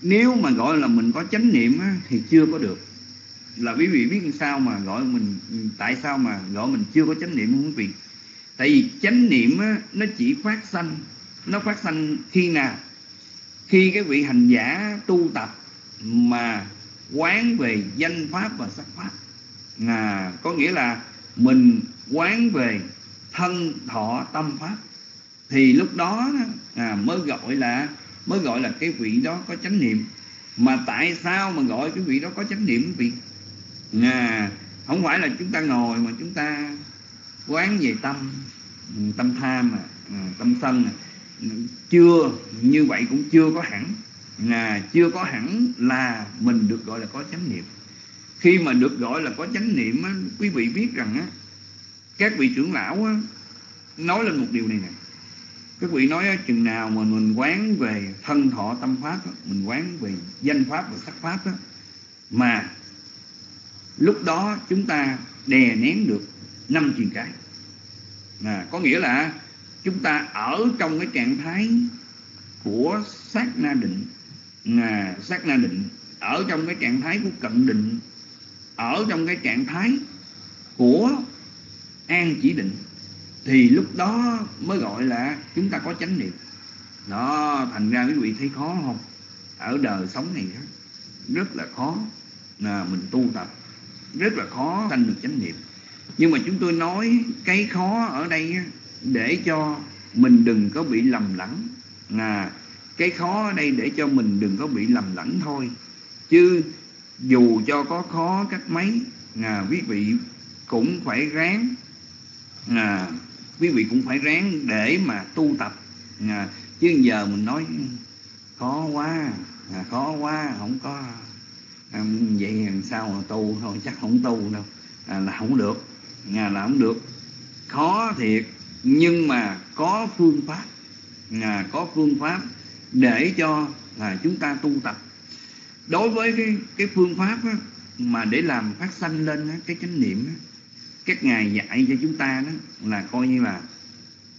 Speaker 6: nếu mà gọi là mình có chánh niệm á, thì chưa có được. Là quý vị biết sao mà gọi mình tại sao mà gọi mình chưa có chánh niệm không quý vị? Tại vì chánh niệm á, nó chỉ phát sanh nó phát sanh khi nào? Khi cái vị hành giả tu tập mà quán về danh pháp và sắc pháp. À, có nghĩa là mình quán về thân thọ tâm pháp. Thì lúc đó à, mới gọi là mới gọi là cái vị đó có chánh niệm. Mà tại sao mà gọi cái vị đó có chánh niệm vị? À, không phải là chúng ta ngồi mà chúng ta quán về tâm tâm tham à, à tâm sân à, chưa như vậy cũng chưa có hẳn à, chưa có hẳn là mình được gọi là có chánh niệm. Khi mà được gọi là có chánh niệm á, quý vị biết rằng á, các vị trưởng lão á, nói lên một điều này nè. Các vị nói á, chừng nào mà mình quán về thân thọ tâm pháp á, mình quán về danh pháp và sắc pháp á, mà lúc đó chúng ta đè nén được năm truyền cái à, có nghĩa là chúng ta ở trong cái trạng thái của sát na định à, sát na định. Ở trong cái trạng thái của cận định ở trong cái trạng thái của an chỉ định thì lúc đó mới gọi là chúng ta có chánh niệm. Đó thành ra quý vị thấy khó không? Ở đời sống này đó, rất là khó là mình tu tập rất là khó sanh được chánh niệm. Nhưng mà chúng tôi nói cái khó ở đây để cho mình đừng có bị lầm lẫn là cái khó ở đây để cho mình đừng có bị lầm lẫn thôi. Chứ dù cho có khó cách mấy à, quý vị cũng phải ráng à, quý vị cũng phải ráng để mà tu tập. À, chứ giờ mình nói khó quá à, khó quá không có à, vậy làm sao mà tu thôi chắc không tu đâu à, là không được à, là không được. Khó thiệt nhưng mà có phương pháp à, có phương pháp để cho là chúng ta tu tập. Đối với cái cái phương pháp á, mà để làm phát sanh lên á, cái chánh niệm á, các ngài dạy cho chúng ta đó là coi như là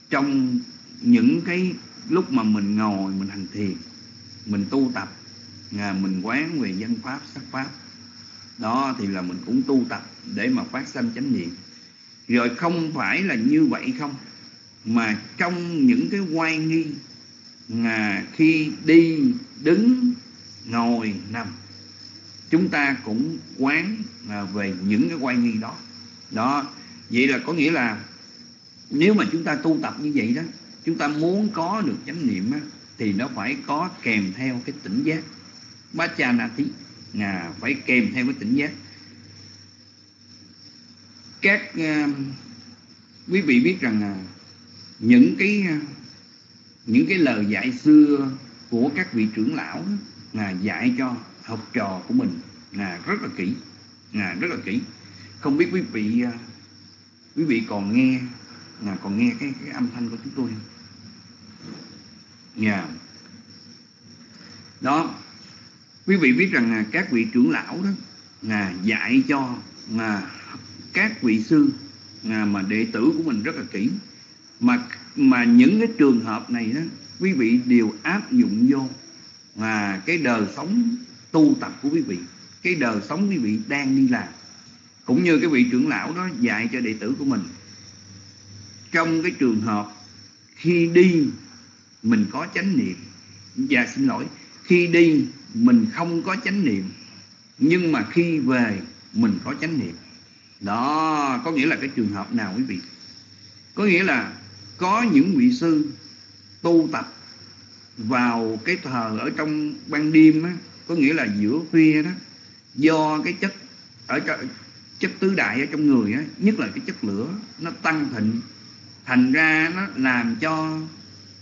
Speaker 6: trong những cái lúc mà mình ngồi mình hành thiền mình tu tập à, mình quán về dân pháp sắc pháp đó thì là mình cũng tu tập để mà phát sanh chánh niệm. Rồi không phải là như vậy không mà trong những cái quay nghi à, khi đi đứng ngồi nằm. Chúng ta cũng quán à, về những cái quay nghi đó. Đó vậy là có nghĩa là nếu mà chúng ta tu tập như vậy đó chúng ta muốn có được chánh niệm á, thì nó phải có kèm theo cái tỉnh giác. Bát cha na thí à, phải kèm theo cái tỉnh giác. Các à, quý vị biết rằng à, những cái à, những cái lời dạy xưa của các vị trưởng lão là dạy cho học trò của mình là rất là kỹ là rất là kỹ không biết quý vị à, quý vị còn nghe là còn nghe cái, cái âm thanh của chúng tôi không? Yeah. Đó quý vị biết rằng là các vị trưởng lão đó là dạy cho là các vị sư là mà đệ tử của mình rất là kỹ mà mà những cái trường hợp này đó, quý vị đều áp dụng vô. Và cái đời sống tu tập của quý vị, cái đời sống quý vị đang đi làm. Cũng như cái vị trưởng lão đó dạy cho đệ tử của mình. Trong cái trường hợp khi đi mình có chánh niệm và xin lỗi, khi đi mình không có chánh niệm, nhưng mà khi về mình có chánh niệm. Đó, có nghĩa là cái trường hợp nào quý vị? Có nghĩa là có những vị sư tu tập vào cái thờ ở trong ban đêm á, có nghĩa là giữa khuya đó do cái chất ở chất tứ đại ở trong người á, nhất là cái chất lửa nó tăng thịnh. Thành ra nó làm cho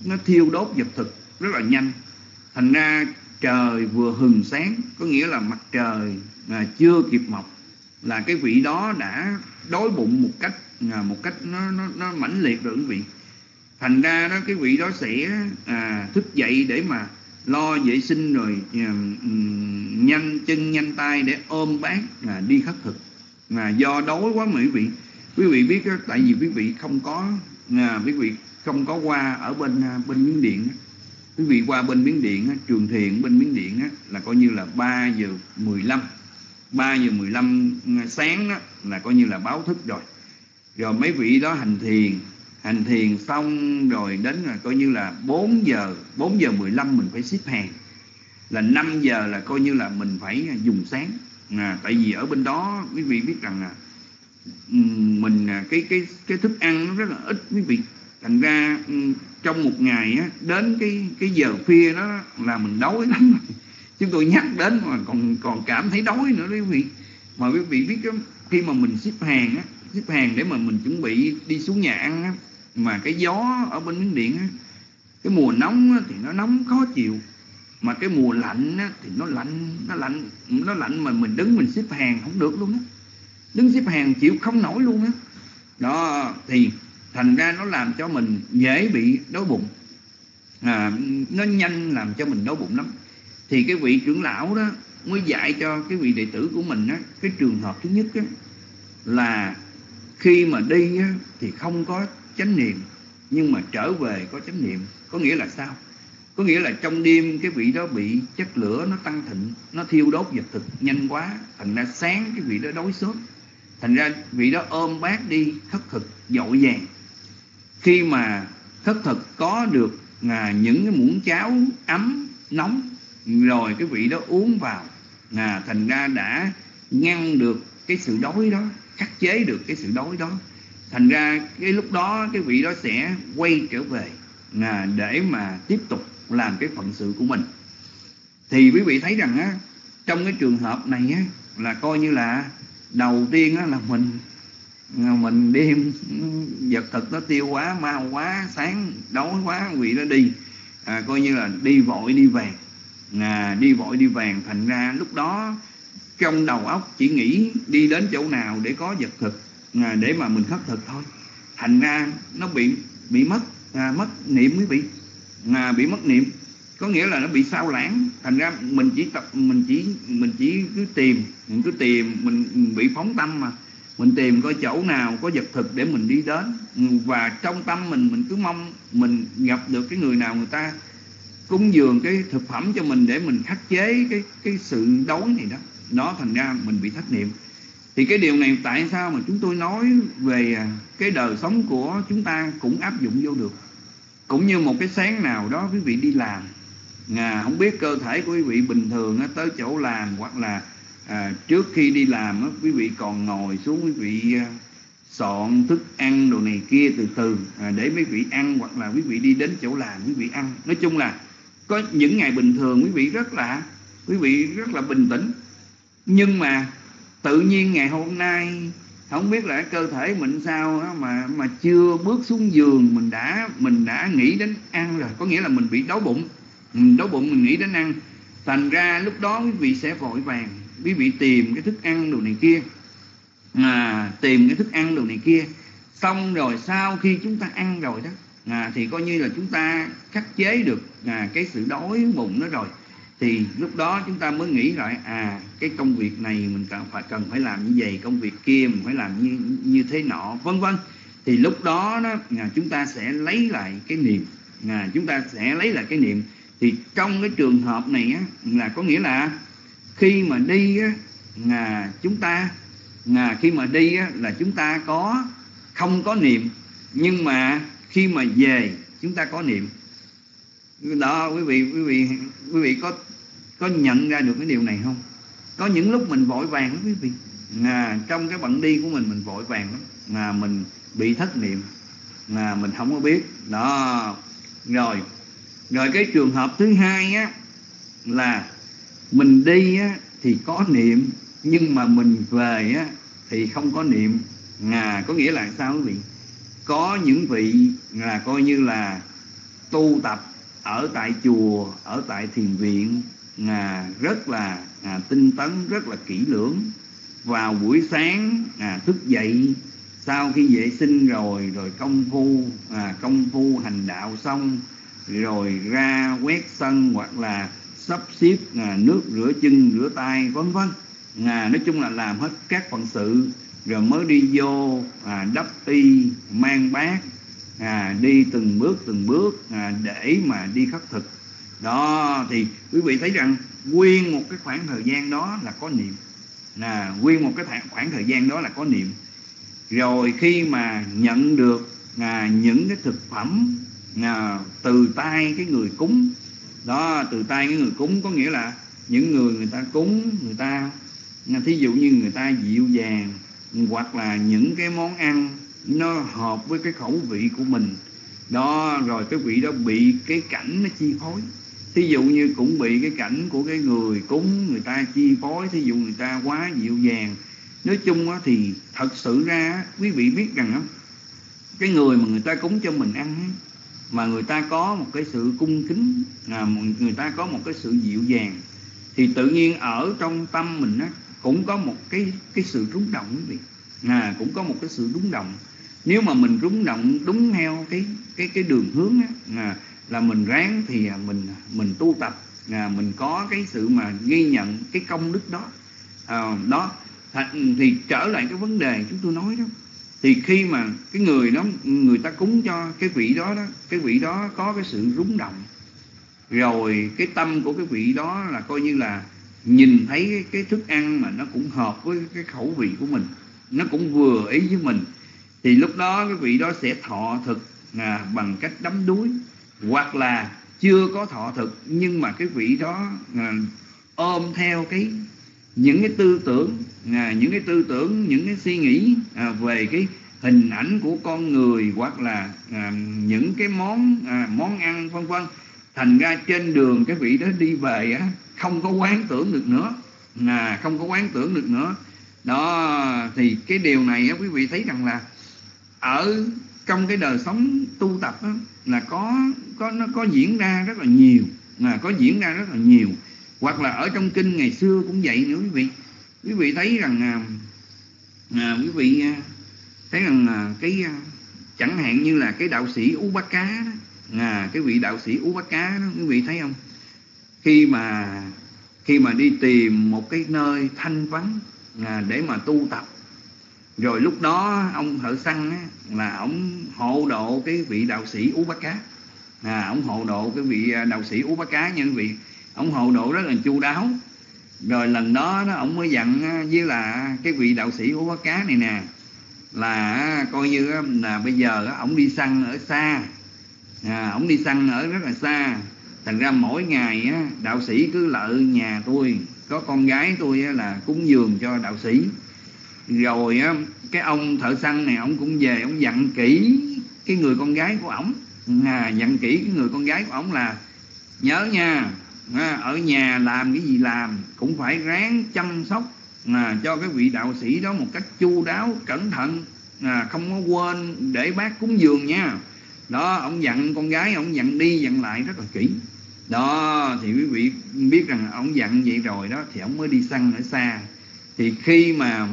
Speaker 6: nó thiêu đốt vật thực rất là nhanh. Thành ra trời vừa hừng sáng có nghĩa là mặt trời à, chưa kịp mọc là cái vị đó đã đói bụng một cách à, một cách nó nó nó mãnh liệt rồi quý vị thành ra đó cái vị đó sẽ à, thức dậy để mà lo vệ sinh rồi à, nhanh chân nhanh tay để ôm bát à, đi khất thực. Mà do đói quá mà quý vị. Quý vị biết đó, tại vì quý vị không có à, quý vị không có qua ở bên à, bên miếng điện quý vị qua bên miếng điện trường thiền bên miếng điện là coi như là 3 giờ 15 3 giờ 15 à, sáng đó, là coi như là báo thức rồi. Rồi mấy vị đó hành thiền hành thiền xong rồi đến là coi như là 4 giờ 4 giờ 15 mình phải xếp hàng. Là 5 giờ là coi như là mình phải dùng sáng. À, tại vì ở bên đó quý vị biết rằng là mình à, cái cái cái thức ăn nó rất là ít quý vị. Thành ra trong một ngày á, đến cái cái giờ khuya đó là mình đói lắm chúng tôi nhắc đến mà còn còn cảm thấy đói nữa đấy quý vị. Mà quý vị biết đó, khi mà mình xếp hàng á xếp hàng để mà mình chuẩn bị đi xuống nhà ăn á mà cái gió ở bên miếng điện á cái mùa nóng á, thì nó nóng khó chịu. Mà cái mùa lạnh á, thì nó lạnh nó lạnh nó lạnh mà mình đứng mình xếp hàng không được luôn á. Đứng xếp hàng chịu không nổi luôn á. Đó thì thành ra nó làm cho mình dễ bị đói bụng. À, nó nhanh làm cho mình đói bụng lắm. Thì cái vị trưởng lão đó mới dạy cho cái vị đệ tử của mình á cái trường hợp thứ nhất á, là khi mà đi á, thì không có chánh niệm nhưng mà trở về có chánh niệm có nghĩa là sao? Có nghĩa là trong đêm cái vị đó bị chất lửa nó tăng thịnh nó thiêu đốt vật thực nhanh quá thành ra sáng cái vị đó đói sớm. Thành ra vị đó ôm bát đi khất thực dội vàng khi mà khất thực có được à, những cái muỗng cháo ấm nóng rồi cái vị đó uống vào à, thành ra đã ngăn được cái sự đói đó khắc chế được cái sự đói đó thành ra cái lúc đó cái vị đó sẽ quay trở về à, để mà tiếp tục làm cái phận sự của mình. Thì quý vị thấy rằng á trong cái trường hợp này á là coi như là đầu tiên á là mình à, mình đêm vật thực nó tiêu quá mau quá sáng đói quá vị nó đi. À, coi như là đi vội đi vàng. À, đi vội đi vàng. Thành ra lúc đó trong đầu óc chỉ nghĩ đi đến chỗ nào để có vật thực à, để mà mình khất thực thôi. Thành ra nó bị bị mất à, mất niệm quý vị. À, bị mất niệm. Có nghĩa là nó bị sao lãng. Thành ra mình chỉ tập mình chỉ mình chỉ cứ tìm mình cứ tìm mình bị phóng tâm mà. Mình tìm coi chỗ nào có vật thực để mình đi đến. Và trong tâm mình mình cứ mong mình gặp được cái người nào người ta cúng dường cái thực phẩm cho mình để mình khắc chế cái cái sự đói này đó. Nó thành ra mình bị thất niệm thì cái điều này tại sao mà chúng tôi nói về à, cái đời sống của chúng ta cũng áp dụng vô được? Cũng như một cái sáng nào đó quý vị đi làm à, không biết cơ thể của quý vị bình thường á, tới chỗ làm hoặc là à, trước khi đi làm á, quý vị còn ngồi xuống quý vị à, soạn thức ăn đồ này kia từ từ à, để quý vị ăn hoặc là quý vị đi đến chỗ làm quý vị ăn. Nói chung là có những ngày bình thường quý vị rất là quý vị rất là bình tĩnh. Nhưng mà tự nhiên ngày hôm nay không biết là cơ thể mình sao đó, mà mà chưa bước xuống giường mình đã mình đã nghĩ đến ăn rồi. Có nghĩa là mình bị đói bụng. Mình đói bụng mình nghĩ đến ăn. Thành ra lúc đó quý vị sẽ vội vàng quý vị tìm cái thức ăn đồ này kia. À, tìm cái thức ăn đồ này kia. Xong rồi sau khi chúng ta ăn rồi đó à, thì coi như là chúng ta khắc chế được à, cái sự đói bụng đó rồi thì lúc đó chúng ta mới nghĩ lại à cái công việc này mình cần phải cần phải làm như vậy công việc kia mình phải làm như như thế nọ vân vân. Thì lúc đó đó à, chúng ta sẽ lấy lại cái niệm à, chúng ta sẽ lấy lại cái niệm. Thì trong cái trường hợp này á, là có nghĩa là khi mà đi á, là chúng ta là khi mà đi á, là chúng ta có không có niệm nhưng mà khi mà về chúng ta có niệm. Đó quý vị quý vị quý vị có có nhận ra được cái điều này không? Có những lúc mình vội vàng lắm quý vị. À, trong cái bận đi của mình mình vội vàng lắm. À, mình bị thất niệm. À, mình không có biết. Đó. Rồi. Rồi cái trường hợp thứ hai á là mình đi á thì có niệm. Nhưng mà mình về á thì không có niệm. À có nghĩa là sao quý vị? Có những vị là coi như là tu tập ở tại chùa ở tại thiền viện à, rất là à, tinh tấn rất là kỹ lưỡng. Vào buổi sáng à, thức dậy sau khi vệ sinh rồi rồi công phu à, công phu hành đạo xong rồi ra quét sân hoặc là sắp xếp à, nước rửa chân rửa tay vân vân. À, nói chung là làm hết các phận sự rồi mới đi vô à, đắp y mang bát à, đi từng bước từng bước à, để mà đi khắc thực đó thì quý vị thấy rằng nguyên một cái khoảng thời gian đó là có niệm. Là nguyên một cái khoảng thời gian đó là có niệm. Rồi khi mà nhận được à, những cái thực phẩm à, từ tay cái người cúng đó từ tay cái người cúng có nghĩa là những người người ta cúng người ta à, thí dụ như người ta dịu dàng hoặc là những cái món ăn nó hợp với cái khẩu vị của mình. Đó rồi cái vị đó bị cái cảnh nó chi phối thí dụ như cũng bị cái cảnh của cái người cúng người ta chi phối thí dụ người ta quá dịu dàng. Nói chung á, thì thật sự ra quý vị biết rằng á, cái người mà người ta cúng cho mình ăn mà người ta có một cái sự cung kính à, người ta có một cái sự dịu dàng thì tự nhiên ở trong tâm mình á, cũng có một cái cái sự rung động quý vị. À, cũng có một cái sự rung động. Nếu mà mình rung động đúng theo cái cái cái đường hướng á, à, là mình ráng thì à, mình à, mình tu tập à, mình có cái sự mà ghi nhận cái công đức đó. À, đó thì trở lại cái vấn đề chúng tôi nói đó. Thì khi mà cái người đó người ta cúng cho cái vị đó đó cái vị đó có cái sự rúng động rồi cái tâm của cái vị đó là coi như là nhìn thấy cái, cái thức ăn mà nó cũng hợp với cái khẩu vị của mình nó cũng vừa ý với mình thì lúc đó cái vị đó sẽ thọ thực à, bằng cách đắm đuối hoặc là chưa có thọ thực nhưng mà cái vị đó à, ôm theo cái những cái tư tưởng à, những cái tư tưởng những cái suy nghĩ à, về cái hình ảnh của con người hoặc là à, những cái món à, món ăn vân vân thành ra trên đường cái vị đó đi về á, không có quán tưởng được nữa à, không có quán tưởng được nữa. Đó thì cái điều này á, quý vị thấy rằng là ở trong cái đời sống tu tập đó, là có có nó có diễn ra rất là nhiều là có diễn ra rất là nhiều. Hoặc là ở trong kinh ngày xưa cũng vậy nữa quý vị. Quý vị thấy rằng à, à, quý vị à, thấy rằng à, cái à, chẳng hạn như là cái đạo sĩ u bá cá đó à, cái vị đạo sĩ u bá cá đó quý vị thấy không? Khi mà khi mà đi tìm một cái nơi thanh vắng à, để mà tu tập rồi lúc đó ông thợ săn á, là ông hộ độ cái vị đạo sĩ ú bá cá. À, ông hộ độ cái vị à, đạo sĩ ú bá cá nha quý vị. Ông hộ độ rất là chu đáo. Rồi lần đó đó ông mới dặn à, với là cái vị đạo sĩ ú bá cá này nè là à, coi như là bây giờ ông đi săn ở xa. À, ông đi săn ở rất là xa. Thành ra mỗi ngày á, đạo sĩ cứ lợ nhà tôi. Có con gái tôi là cúng dường cho đạo sĩ rồi á, cái ông thợ săn này ông cũng về ông dặn kỹ cái người con gái của ổng. À, dặn kỹ cái người con gái của ổng là nhớ nha à, ở nhà làm cái gì làm cũng phải ráng chăm sóc à, cho cái vị đạo sĩ đó một cách chu đáo cẩn thận à, không có quên để bác cúng dường nha. Đó ông dặn con gái ông dặn đi dặn lại rất là kỹ. Đó thì quý vị biết rằng ông dặn vậy rồi đó thì ông mới đi săn ở xa. Thì khi mà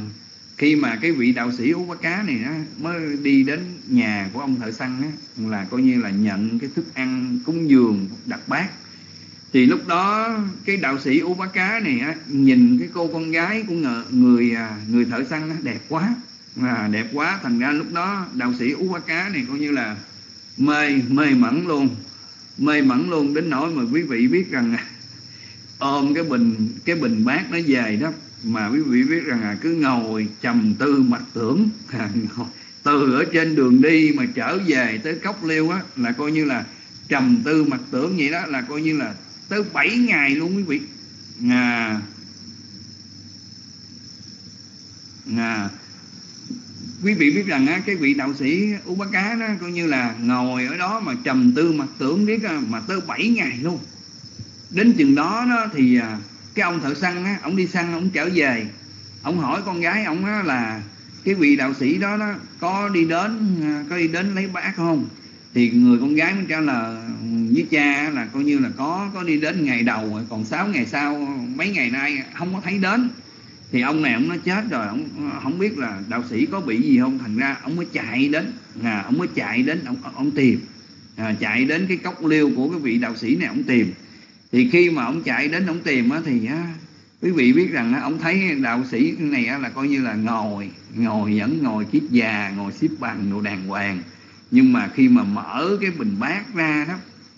Speaker 6: khi mà cái vị đạo sĩ ú cá này á, mới đi đến nhà của ông thợ săn á, là coi như là nhận cái thức ăn cúng dường đặt bát. Thì lúc đó cái đạo sĩ ú cá này á, nhìn cái cô con gái của người người, người thợ săn á, đẹp quá. À, đẹp quá thành ra lúc đó đạo sĩ ú cá này coi như là mê mê mẩn luôn. Mê mẩn luôn đến nỗi mà quý vị biết rằng à, ôm cái bình cái bình bát nó về đó mà quý vị biết rằng là cứ ngồi trầm tư mặt tưởng từ ở trên đường đi mà trở về tới cốc liêu á là coi như là trầm tư mặt tưởng vậy đó là coi như là tới 7 ngày luôn quý vị. À, à, quý vị biết rằng á, cái vị đạo sĩ u bá cá đó coi như là ngồi ở đó mà trầm tư mặt tưởng biết mà tới 7 ngày luôn. Đến chừng đó đó thì à, cái ông thợ săn á ông đi săn ông trở về. Ông hỏi con gái ông á là cái vị đạo sĩ đó đó có đi đến à, có đi đến lấy bác không? Thì người con gái mới trả lời với cha là coi như là có có đi đến ngày đầu còn 6 ngày sau mấy ngày nay không có thấy đến. Thì ông này ông nó chết rồi ông không biết là đạo sĩ có bị gì không? Thành ra ông mới chạy đến à, ông mới chạy đến ông ông tìm. À, chạy đến cái cốc liêu của cái vị đạo sĩ này ông tìm thì khi mà ông chạy đến ông tìm á, thì á, quý vị biết rằng á, ông thấy đạo sĩ này á, là coi như là ngồi ngồi vẫn ngồi kiết già ngồi xếp bằng đồ đàng hoàng. Nhưng mà khi mà mở cái bình bát ra đó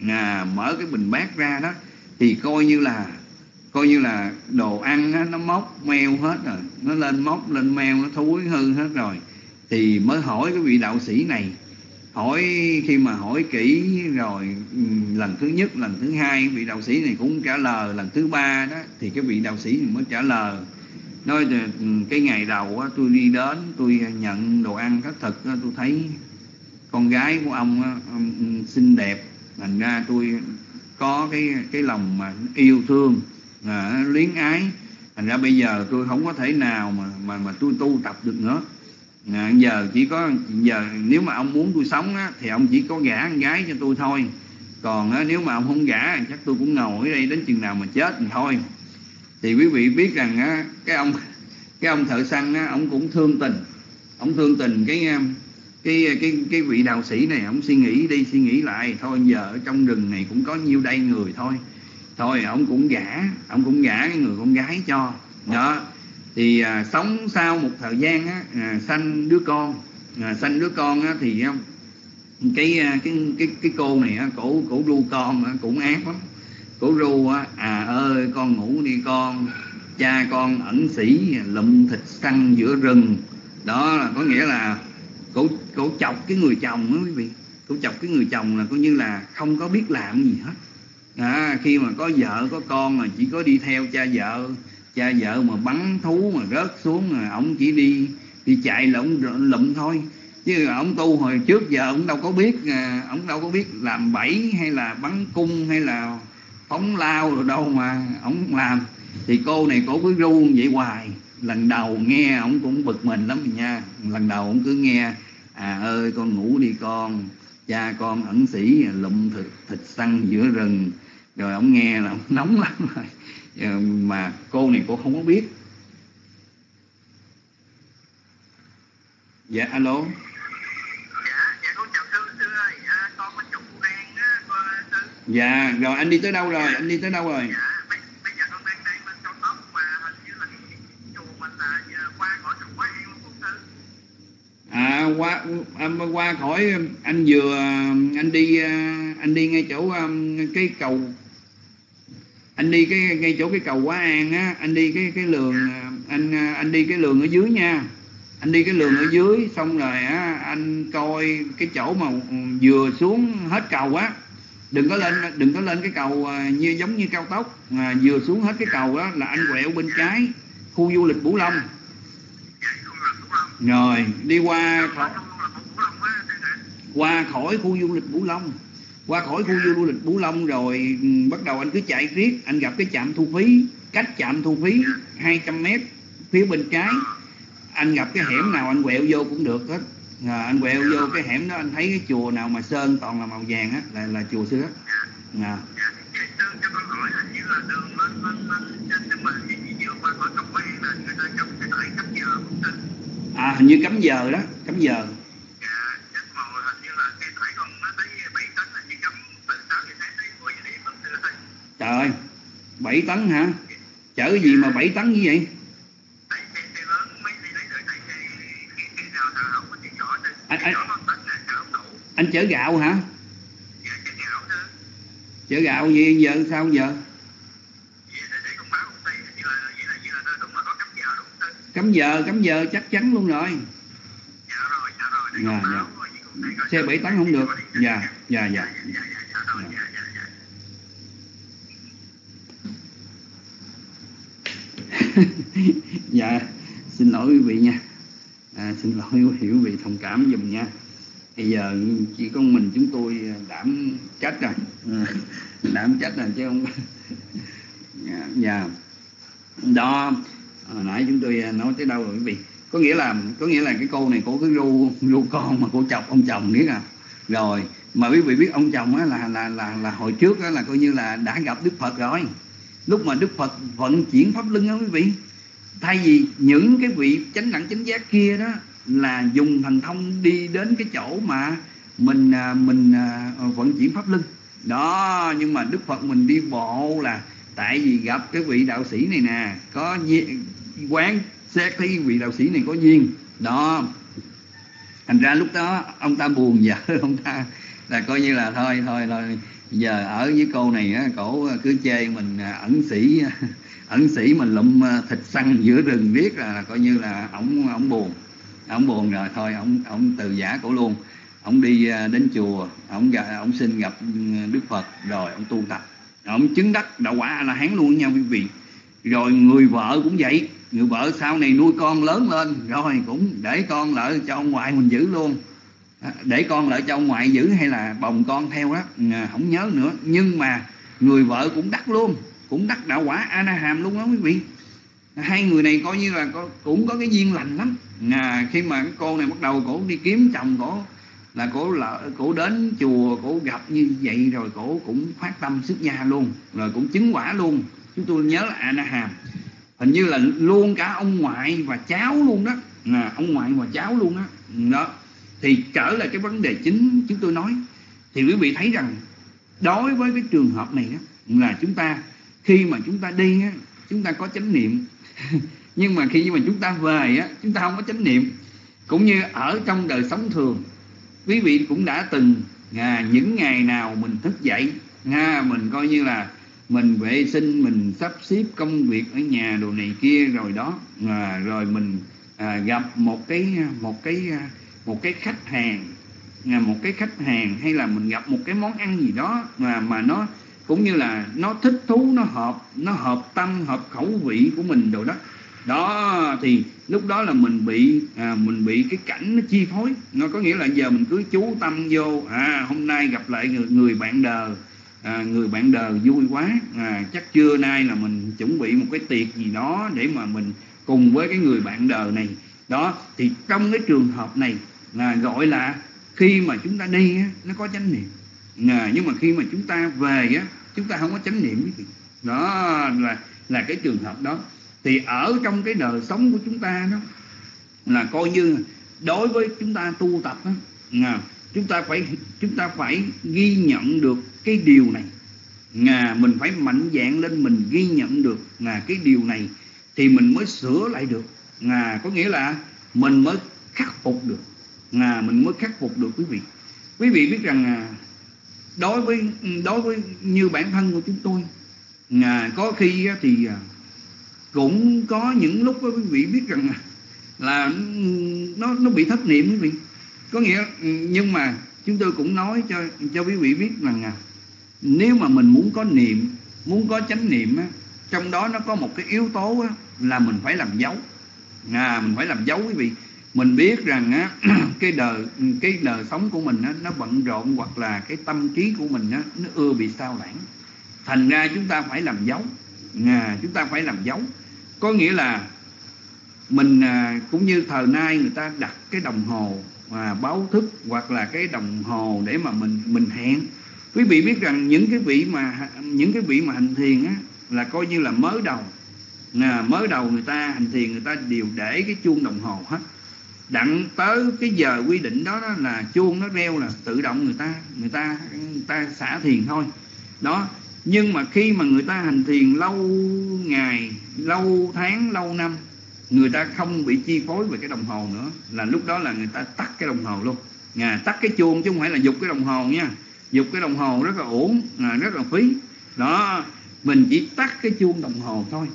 Speaker 6: à, mở cái bình bát ra đó thì coi như là coi như là đồ ăn á, nó móc meo hết rồi. Nó lên móc lên meo nó thúi hư hết rồi. Thì mới hỏi cái vị đạo sĩ này hỏi khi mà hỏi kỹ rồi ừ, lần thứ nhất lần thứ hai vị đạo sĩ này cũng trả lời. Lần thứ ba đó thì cái vị đạo sĩ này mới trả lời. Nói ừ, cái ngày đầu á, tôi đi đến tôi nhận đồ ăn các thực á, tôi thấy con gái của ông á, ừ, xinh đẹp. Thành ra tôi có cái cái lòng mà yêu thương à, luyến ái. Thành ra bây giờ tôi không có thể nào mà mà mà tôi tu tập được nữa à, giờ chỉ có giờ nếu mà ông muốn tôi sống á, thì ông chỉ có gả con gái cho tôi thôi. Còn á, nếu mà ông không gả chắc tôi cũng ngồi ở đây đến chừng nào mà chết thì thôi. Thì quý vị biết rằng á, cái ông cái ông thợ săn á, ông cũng thương tình. Ông thương tình cái cái cái cái vị đạo sĩ này ông suy nghĩ đi suy nghĩ lại. Thôi giờ ở trong rừng này cũng có nhiêu đây người thôi. Thôi ông cũng gả ông cũng gả cái người con gái cho. Đó thì à, sống sau một thời gian á, à, sanh đứa con à, sanh đứa con á, thì à, cái à, cái cái cái cô này á, cổ cổ ru con á, cũng ác lắm. Cổ ru á, à ơi con ngủ đi con cha con ẩn sĩ lụm thịt săn giữa rừng. Đó là có nghĩa là cổ cổ chọc cái người chồng đó quý vị. Cổ chọc cái người chồng là coi như là không có biết làm gì hết. À, khi mà có vợ có con mà chỉ có đi theo cha vợ cha vợ mà bắn thú mà rớt xuống rồi ông chỉ đi đi chạy là ông lụm thôi. Chứ ông tu hồi trước giờ ông đâu có biết à, ông đâu có biết làm bẫy hay là bắn cung hay là phóng lao rồi đâu mà ông làm. Thì cô này cổ cứ ru vậy hoài. Lần đầu nghe ông cũng bực mình lắm nha. Lần đầu ông cứ nghe à ơi con ngủ đi con cha con ẩn sĩ lụm thịt, thịt săn giữa rừng. Rồi ông nghe là ông nóng lắm rồi mà cô này cô không có biết. Dạ alo. Dạ rồi anh đi tới đâu rồi? Anh đi tới đâu rồi? À qua à, qua khỏi anh vừa anh đi anh đi ngay chỗ cái cầu anh đi cái, ngay chỗ cái cầu quá an á, anh đi cái cái lường à, anh à, anh đi cái lường ở dưới nha. Anh đi cái lường ở dưới, xong rồi á, anh coi cái chỗ mà ừ, vừa xuống hết cầu á. Đừng có lên, đừng có lên cái cầu à, như, giống như cao tốc, mà vừa xuống hết cái cầu đó là anh quẹo bên trái khu du lịch Bửu Long. Rồi, đi qua qua khỏi khu du lịch Bửu Long qua khỏi khu du lịch Bú Long rồi ừ, bắt đầu anh cứ chạy riết anh gặp cái trạm thu phí cách trạm thu phí 200 mét phía bên trái. Anh gặp cái hẻm nào anh quẹo vô cũng được hết. À, anh quẹo vô cái hẻm đó anh thấy cái chùa nào mà sơn toàn là màu vàng á là là chùa xưa á. À. à hình như cấm giờ đó cấm giờ. 7 tấn hả? Chở gì mà 7 tấn như vậy? Anh, anh, anh chở gạo hả? Chở gạo gì giờ sao giờ? Cấm giờ cấm giờ chắc chắn luôn rồi. Dạ, dạ. xe 7 tấn không được. Dạ dạ dạ. dạ. dạ. xin lỗi quý vị nha. À, xin lỗi quý vị thông cảm dùm nha. Bây giờ chỉ có mình chúng tôi à, đảm trách rồi. À, đảm trách rồi chứ không dạ, dạ. đó hồi nãy chúng tôi à, nói tới đâu rồi quý vị? Có nghĩa là có nghĩa là cái cô này cô cứ ru ru con mà cô chọc ông chồng biết à rồi mà quý vị biết ông chồng á là là là là hồi trước á là coi như là đã gặp đức phật rồi. Lúc mà đức phật vận chuyển pháp luân á quý vị thay vì những cái vị chánh đẳng chánh giác kia đó là dùng thần thông đi đến cái chỗ mà mình à, mình à, vận chuyển pháp luân. Đó, nhưng mà đức phật mình đi bộ là tại vì gặp cái vị đạo sĩ này nè, có quán xét thấy vị đạo sĩ này có duyên. Đó. Thành ra lúc đó, ông ta buồn vợ ông ta là coi như là thôi thôi thôi, giờ ở với cô này á, cổ cứ chê mình à, ẩn sĩ. ẩn sĩ mà lụm à, thịt săn giữa rừng biết là coi như là ổng ổng buồn. Ổng buồn rồi thôi, ổng ổng từ giả cổ luôn. Ổng đi à, đến chùa, ổng ổng xin gặp ừ, đức phật, rồi ổng tu tập. Ổng chứng đắc đạo quả là hán luôn nha quý vị. Rồi người vợ cũng vậy. Người vợ sau này nuôi con lớn lên, rồi cũng để con lại cho ông ngoại mình giữ luôn. À, để con lại cho ông ngoại giữ hay là bồng con theo đó ừ, không nhớ nữa. Nhưng mà người vợ cũng đắc luôn cũng đắc đạo quả Anaham hàm luôn đó quý vị. Hai người này coi như là có, cũng có cái duyên lành lắm. À, khi mà cái cô này bắt đầu cổ đi kiếm chồng cổ là cổ là cổ đến chùa cổ gặp như vậy rồi cổ cũng phát tâm xuất gia luôn rồi cũng chứng quả luôn. Chúng tôi nhớ là Ana Hàm hình như là luôn cả ông ngoại và cháu luôn đó. Là ông ngoại và cháu luôn đó đó. Thì trở lại cái vấn đề chính chúng tôi nói. Thì quý vị thấy rằng đối với cái trường hợp này đó, là chúng ta khi mà chúng ta đi á, chúng ta có chánh niệm. Nhưng mà khi mà chúng ta về á, chúng ta không có chánh niệm. Cũng như ở trong đời sống thường quý vị cũng đã từng à, những ngày nào mình thức dậy ha mình coi như là mình vệ sinh mình sắp xếp công việc ở nhà đồ này kia rồi đó à, rồi mình à, gặp một cái à, một cái à, một cái khách hàng à, một cái khách hàng hay là mình gặp một cái món ăn gì đó mà mà nó cũng như là nó thích thú nó hợp nó hợp tâm hợp khẩu vị của mình đồ đó. Đó thì lúc đó là mình bị à, mình bị cái cảnh nó chi phối. Nó có nghĩa là giờ mình cứ chú tâm vô à hôm nay gặp lại người, người bạn đời à, người bạn đời vui quá. À, chắc trưa nay là mình chuẩn bị một cái tiệc gì đó để mà mình cùng với cái người bạn đời này. Đó thì trong cái trường hợp này là gọi là khi mà chúng ta đi á, nó có chánh niệm. À, nhưng mà khi mà chúng ta về á chúng ta không có chánh niệm đó là là cái trường hợp đó. Thì ở trong cái đời sống của chúng ta đó là coi như đối với chúng ta tu tập đó, à, chúng ta phải chúng ta phải ghi nhận được cái điều này. À, mình phải mạnh dạn lên mình ghi nhận được là cái điều này thì mình mới sửa lại được. À, có nghĩa là mình mới khắc phục được. À, mình mới khắc phục được quý vị. Quý vị biết rằng à, đối với đối với như bản thân của chúng tôi à, có khi thì à, cũng có những lúc quý vị biết rằng là nó nó bị thất niệm quý vị. Có nghĩa nhưng mà chúng tôi cũng nói cho cho quý vị biết rằng à, nếu mà mình muốn có niệm muốn có chánh niệm á, trong đó nó có một cái yếu tố á, là mình phải làm dấu. À, mình phải làm dấu quý vị mình biết rằng á, cái đời cái đời sống của mình á, nó bận rộn hoặc là cái tâm trí của mình á, nó ưa bị sao lãng. Thành ra chúng ta phải làm dấu. À, chúng ta phải làm dấu. Có nghĩa là mình à, cũng như thời nay người ta đặt cái đồng hồ à, báo thức hoặc là cái đồng hồ để mà mình mình hẹn. Quý vị biết rằng những cái vị mà những cái vị mà hành thiền á là coi như là mới đầu. À, mới đầu người ta hành thiền người ta đều để cái chuông đồng hồ hết đặng tới cái giờ quy định đó, đó là chuông nó reo là tự động người ta người ta người ta xả thiền thôi. Đó nhưng mà khi mà người ta hành thiền lâu ngày lâu tháng lâu năm người ta không bị chi phối về cái đồng hồ nữa. Là lúc đó là người ta tắt cái đồng hồ luôn. À, tắt cái chuông chứ không phải là dục cái đồng hồ nha. Dục cái đồng hồ rất là uổng à, rất là phí. Đó mình chỉ tắt cái chuông đồng hồ thôi.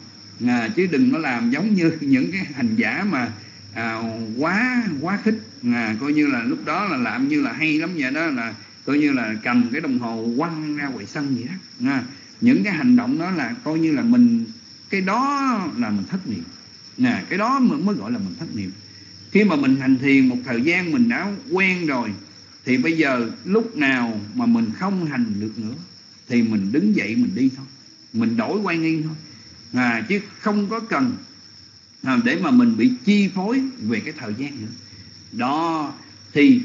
Speaker 6: À, chứ đừng có làm giống như những cái hành giả mà à, quá quá khích. À, coi như là lúc đó là làm như là hay lắm vậy đó là coi như là cầm cái đồng hồ quăng ra ngoài sân vậy đó. À, những cái hành động đó là coi như là mình cái đó là mình thất niệm. Nè cái đó mới gọi là mình thất niệm. Khi mà mình hành thiền một thời gian mình đã quen rồi thì bây giờ lúc nào mà mình không hành được nữa thì mình đứng dậy mình đi thôi. Mình đổi quan nghi thôi. À, chứ không có cần À, để mà mình bị chi phối về cái thời gian nữa. Đó thì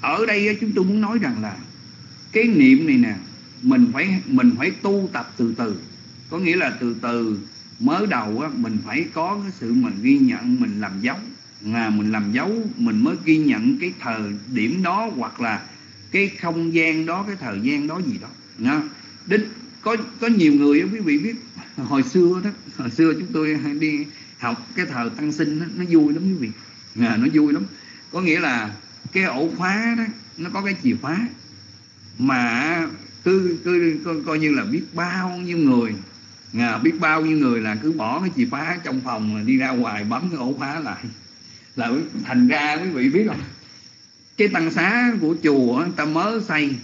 Speaker 6: ở đây chúng tôi muốn nói rằng là cái niệm này nè mình phải mình phải tu tập từ từ. Có nghĩa là từ từ mới đầu á, mình phải có cái sự mà ghi nhận mình làm dấu. Là mình làm dấu mình mới ghi nhận cái thời điểm đó hoặc là cái không gian đó cái thời gian đó gì đó. Nha. Đến có có nhiều người quý vị biết hồi xưa đó hồi xưa chúng tôi đi học cái thờ tăng sinh đó, nó vui lắm quý vị. À, nó vui lắm. Có nghĩa là cái ổ khóa đó nó có cái chìa khóa mà cứ cứ coi, coi như là biết bao nhiêu người. À, biết bao nhiêu người là cứ bỏ cái chìa khóa trong phòng là đi ra ngoài bấm cái ổ khóa lại. Là thành ra quý vị biết không cái tăng xá của chùa ta mới xây.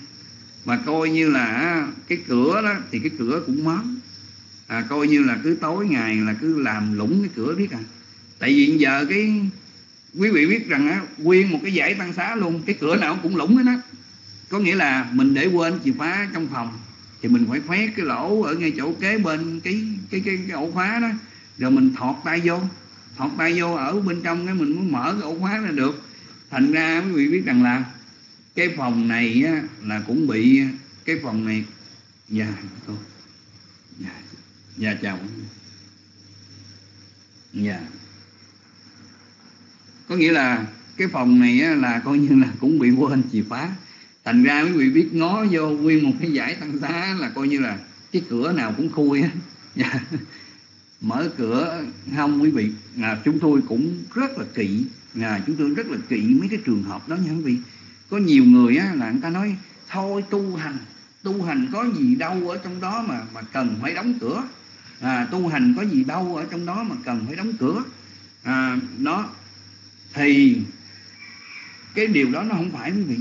Speaker 6: Mà coi như là cái cửa đó thì cái cửa cũng mớm à, coi như là cứ tối ngày là cứ làm lũng cái cửa biết à. Tại vì giờ cái quý vị biết rằng á nguyên một cái giải tăng xá luôn cái cửa nào cũng lũng hết á. Có nghĩa là mình để quên chìa khóa trong phòng thì mình phải khoét cái lỗ ở ngay chỗ kế bên cái cái cái, cái ổ khóa đó. Rồi mình thọt tay vô thọt tay vô ở bên trong cái mình mới mở cái ổ khóa ra được. Thành ra quý vị biết rằng là cái phòng này á, là cũng bị cái phòng này dạ thôi. Dạ nhà chồng nhà có nghĩa là cái phòng này là coi như là cũng bị quên chìa khóa. Thành ra quý vị biết ngó vô nguyên một cái giải tăng xá là coi như là cái cửa nào cũng khui á dạ. mở cửa không quý vị à, chúng tôi cũng rất là kỵ à, chúng tôi rất là kỵ mấy cái trường hợp đó nha quý vị. Có nhiều người á, là người ta nói thôi tu hành tu hành có gì đâu ở trong đó mà mà cần phải đóng cửa à, tu hành có gì đâu ở trong đó mà cần phải đóng cửa. À, đó thì cái điều đó nó không phải quý vị.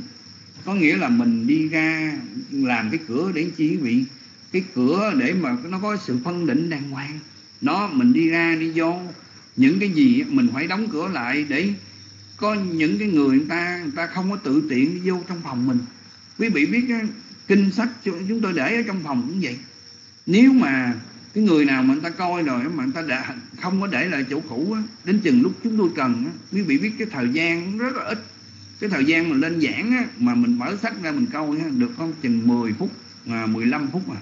Speaker 6: Có nghĩa là mình đi ra làm cái cửa để chi quý vị? Cái cửa để mà nó có sự phân định đàng hoàng. Nó mình đi ra đi vô. Những cái gì mình phải đóng cửa lại để có những cái người người ta người ta không có tự tiện đi vô trong phòng mình. Quý vị biết kinh sách chúng tôi để ở trong phòng cũng vậy. Nếu mà cái người nào mà người ta coi rồi mà người ta đã không có để lại chỗ cũ á, đến chừng lúc chúng tôi cần á, quý vị biết cái thời gian rất là ít. Cái thời gian mà lên giảng á, mà mình mở sách ra mình coi á, được không? Chừng 10 phút à, 15 phút mà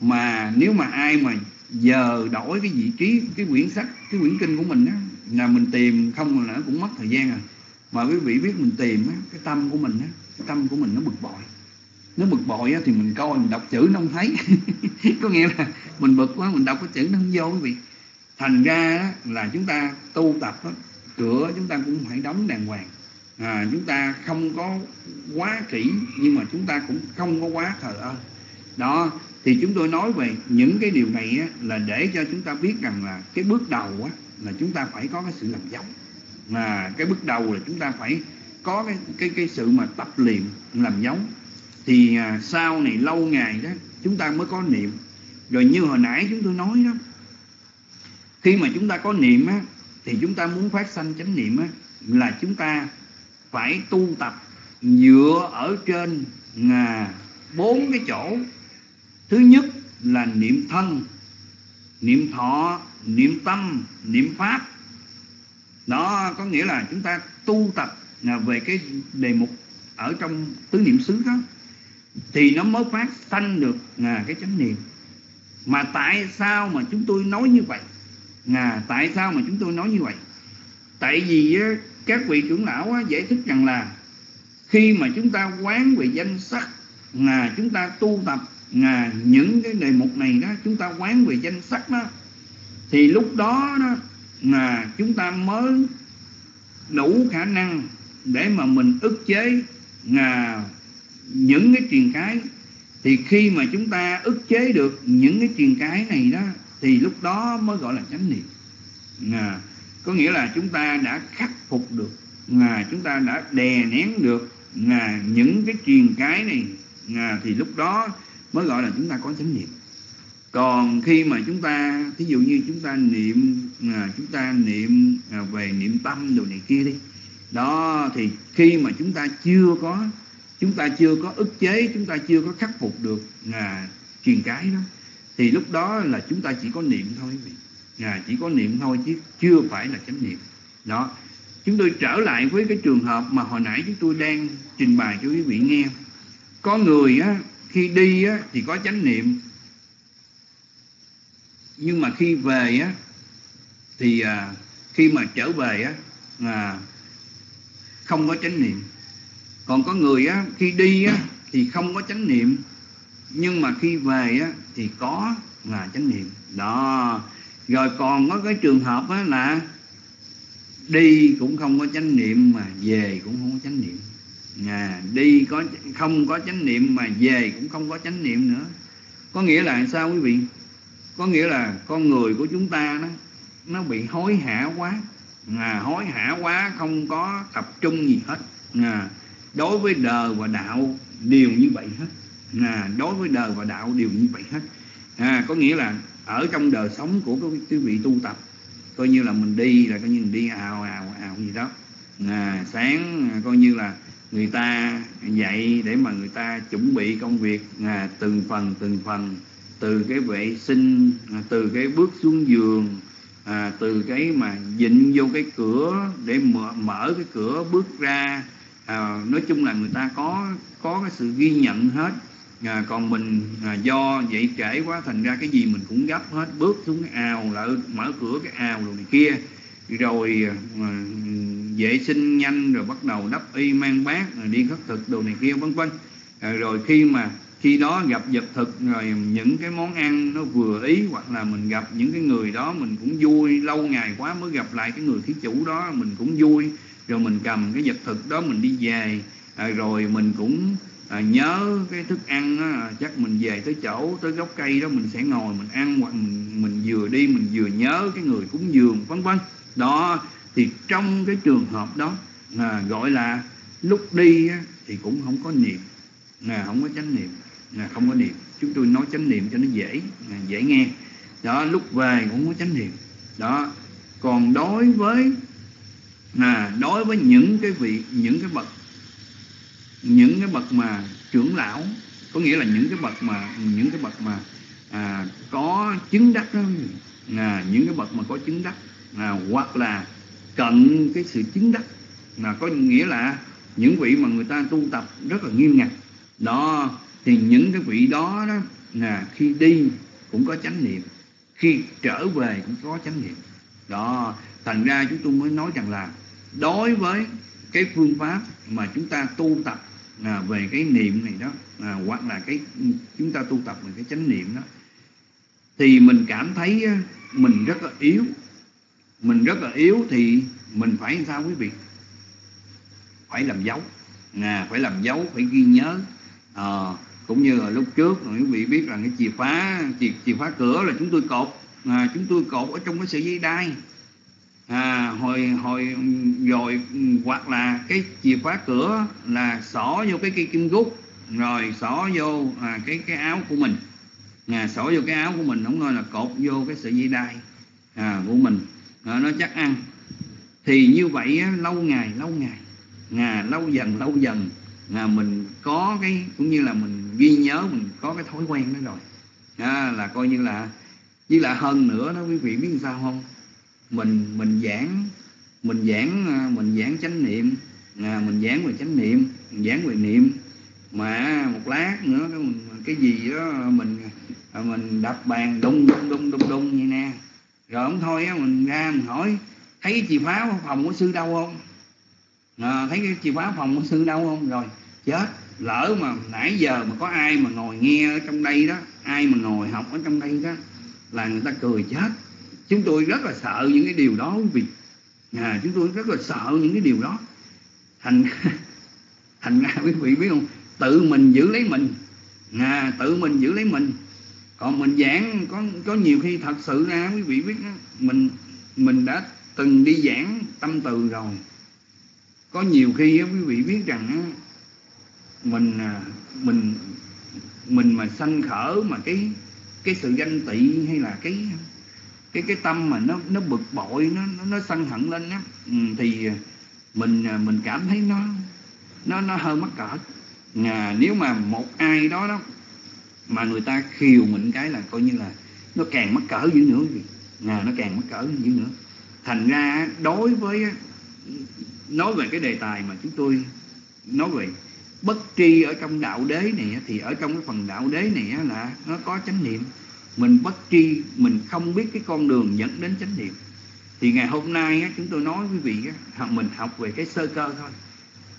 Speaker 6: mà nếu mà ai mà giờ đổi cái vị trí cái quyển sách cái quyển kinh của mình á là mình tìm không là cũng mất thời gian à. Mà quý vị biết mình tìm á cái tâm của mình á cái tâm của mình nó bực bội nếu bực bội á, thì mình coi mình đọc chữ nó không thấy. Có nghĩa là mình bực quá mình đọc cái chữ nó không vô quý vị. Thành ra á, là chúng ta tu tập á, cửa chúng ta cũng phải đóng đàng hoàng. À, chúng ta không có quá kỹ nhưng mà chúng ta cũng không có quá thờ ơ. Đó thì chúng tôi nói về những cái điều này á, là để cho chúng ta biết rằng là cái bước đầu á, là chúng ta phải có cái sự làm giống. Mà cái bước đầu là chúng ta phải có cái cái cái sự mà tập luyện làm giống thì à, sau này lâu ngày đó chúng ta mới có niệm. Rồi như hồi nãy chúng tôi nói đó khi mà chúng ta có niệm á thì chúng ta muốn phát sanh chánh niệm á là chúng ta phải tu tập dựa ở trên à, bốn cái chỗ. Thứ nhất là niệm thân niệm thọ niệm tâm niệm pháp. Đó có nghĩa là chúng ta tu tập là về cái đề mục ở trong tứ niệm xứ đó thì nó mới phát sanh được à, cái chánh niệm. Mà tại sao mà chúng tôi nói như vậy? À, tại sao mà chúng tôi nói như vậy? Tại vì các vị trưởng lão giải thích rằng là khi mà chúng ta quán về danh sắc là chúng ta tu tập là những cái đề mục này đó chúng ta quán về danh sắc đó thì lúc đó đó là chúng ta mới đủ khả năng để mà mình ức chế là những cái truyền cái thì khi mà chúng ta ức chế được những cái truyền cái này đó thì lúc đó mới gọi là chánh niệm. À, có nghĩa là chúng ta đã khắc phục được à, chúng ta đã đè nén được à, những cái truyền cái này à, thì lúc đó mới gọi là chúng ta có chánh niệm. Còn khi mà chúng ta thí dụ như chúng ta niệm à, chúng ta niệm à, về niệm tâm đồ này kia đi đó thì khi mà chúng ta chưa có chúng ta chưa có ức chế chúng ta chưa có khắc phục được à, truyền cái đó. Thì lúc đó là chúng ta chỉ có niệm thôi. À, chỉ có niệm thôi chứ chưa phải là chánh niệm. Đó. Chúng tôi trở lại với cái trường hợp mà hồi nãy chúng tôi đang trình bày cho quý vị nghe. Có người á, khi đi á, thì có chánh niệm. Nhưng mà khi về á, thì à, khi mà trở về á, à, không có chánh niệm còn có người á, khi đi á, thì không có chánh niệm nhưng mà khi về á, thì có là chánh niệm. Đó. Rồi còn có cái trường hợp á, là đi cũng không có chánh niệm mà về cũng không có chánh niệm. À, đi có không có chánh niệm mà về cũng không có chánh niệm nữa. Có nghĩa là sao quý vị? Có nghĩa là con người của chúng ta nó nó bị hối hả quá. À, hối hả quá không có tập trung gì hết. À, đối với đời và đạo đều như vậy hết. À, đối với đời và đạo đều như vậy hết. À, có nghĩa là ở trong đời sống của quý vị tu tập coi như là mình đi là coi như mình đi ào ào ào gì đó. À, sáng à, coi như là người ta dạy để mà người ta chuẩn bị công việc à, từng phần từng phần từ cái vệ sinh à, từ cái bước xuống giường à, từ cái mà dịnh vô cái cửa để mở, mở cái cửa bước ra à, nói chung là người ta có có cái sự ghi nhận hết. À, còn mình à, do vậy trễ quá thành ra cái gì mình cũng gấp hết bước xuống cái ao lại mở cửa cái ao rồi này kia. Rồi à, vệ sinh nhanh rồi bắt đầu đắp y mang bát rồi đi khất thực đồ này kia vân vân. À, rồi khi mà khi đó gặp vật thực rồi những cái món ăn nó vừa ý hoặc là mình gặp những cái người đó mình cũng vui lâu ngày quá mới gặp lại cái người thí chủ đó mình cũng vui rồi mình cầm cái vật thực đó mình đi về. À, rồi mình cũng à, nhớ cái thức ăn đó, à, chắc mình về tới chỗ tới gốc cây đó mình sẽ ngồi mình ăn hoặc mình, mình vừa đi mình vừa nhớ cái người cúng dường vân vân. Đó thì trong cái trường hợp đó à, gọi là lúc đi á, thì cũng không có niệm. À, không có chánh niệm. À, không có niệm. Chúng tôi nói chánh niệm cho nó dễ à, dễ nghe. Đó lúc về cũng có chánh niệm. Đó còn đối với à, đối với những cái vị những cái bậc những cái bậc mà trưởng lão có nghĩa là những cái bậc mà những cái bậc mà à, có chứng đắc đó à, những cái bậc mà có chứng đắc à, hoặc là cận cái sự chứng đắc là có nghĩa là những vị mà người ta tu tập rất là nghiêm ngặt. Đó thì những cái vị đó đó là khi đi cũng có chánh niệm khi trở về cũng có chánh niệm. Đó thành ra chúng tôi mới nói rằng là đối với cái phương pháp mà chúng ta tu tập à, về cái niệm này đó à, hoặc là cái chúng ta tu tập về cái chánh niệm đó thì mình cảm thấy à, mình rất là yếu. Mình rất là yếu thì mình phải làm sao quý vị? Phải làm dấu. À, phải làm dấu phải ghi nhớ. À, cũng như là lúc trước quý vị biết là cái chìa phá chìa, chìa phá cửa là chúng tôi cột. À, chúng tôi cột ở trong cái sợi dây đai à, hồi hồi rồi hoặc là cái chìa khóa cửa là xỏ vô cái cây kim gút rồi xỏ vô à, cái cái áo của mình. À, xỏ vô cái áo của mình không nói là cột vô cái sợi dây đai à, của mình. À, nó chắc ăn. Thì như vậy á, lâu ngày lâu ngày. À, lâu dần lâu dần à, mình có cái cũng như là mình ghi nhớ mình có cái thói quen đó rồi. À, là coi như là với lại hơn nữa đó quý vị biết sao không? Mình mình giảng mình giảng à, mình giảng chánh niệm à, mình giảng về chánh niệm mình giảng về niệm. Mà một lát nữa cái, cái gì đó mình à, mình đập bàn đung đung đung đung đung như nè. Rồi không thôi á mình ra mình hỏi thấy cái chìa khóa phòng của sư đâu không? À, thấy cái chìa khóa phòng của sư đâu không? Rồi chết lỡ mà nãy giờ mà có ai mà ngồi nghe ở trong đây đó ai mà ngồi học ở trong đây đó là người ta cười chết chúng tôi rất là sợ những cái điều đó quý vị. À, chúng tôi rất là sợ những cái điều đó. Thành thành ra quý vị biết không? Tự mình giữ lấy mình. À, tự mình giữ lấy mình. Còn mình giảng có có nhiều khi thật sự ra quý vị biết đó, mình mình đã từng đi giảng tâm từ rồi. Có nhiều khi đó, quý vị biết rằng mình à, mình mình mà sanh khởi mà cái cái sự ganh tị hay là cái cái cái tâm mà nó nó bực bội nó nó, nó sân hận lên á ừ, thì mình à, mình cảm thấy nó nó nó hơi mắc cỡ. À, nếu mà một ai đó đó mà người ta khiều mình cái là coi như là nó càng mắc cỡ dữ nữa. Gì à, nó càng mắc cỡ dữ nữa. Thành ra đối với nói về cái đề tài mà chúng tôi nói về bất tri ở trong đạo đế này thì ở trong cái phần đạo đế này là nó có chánh niệm mình bất tri mình không biết cái con đường dẫn đến chánh niệm. Thì ngày hôm nay á, chúng tôi nói quý vị á, mình học về cái sơ cơ thôi.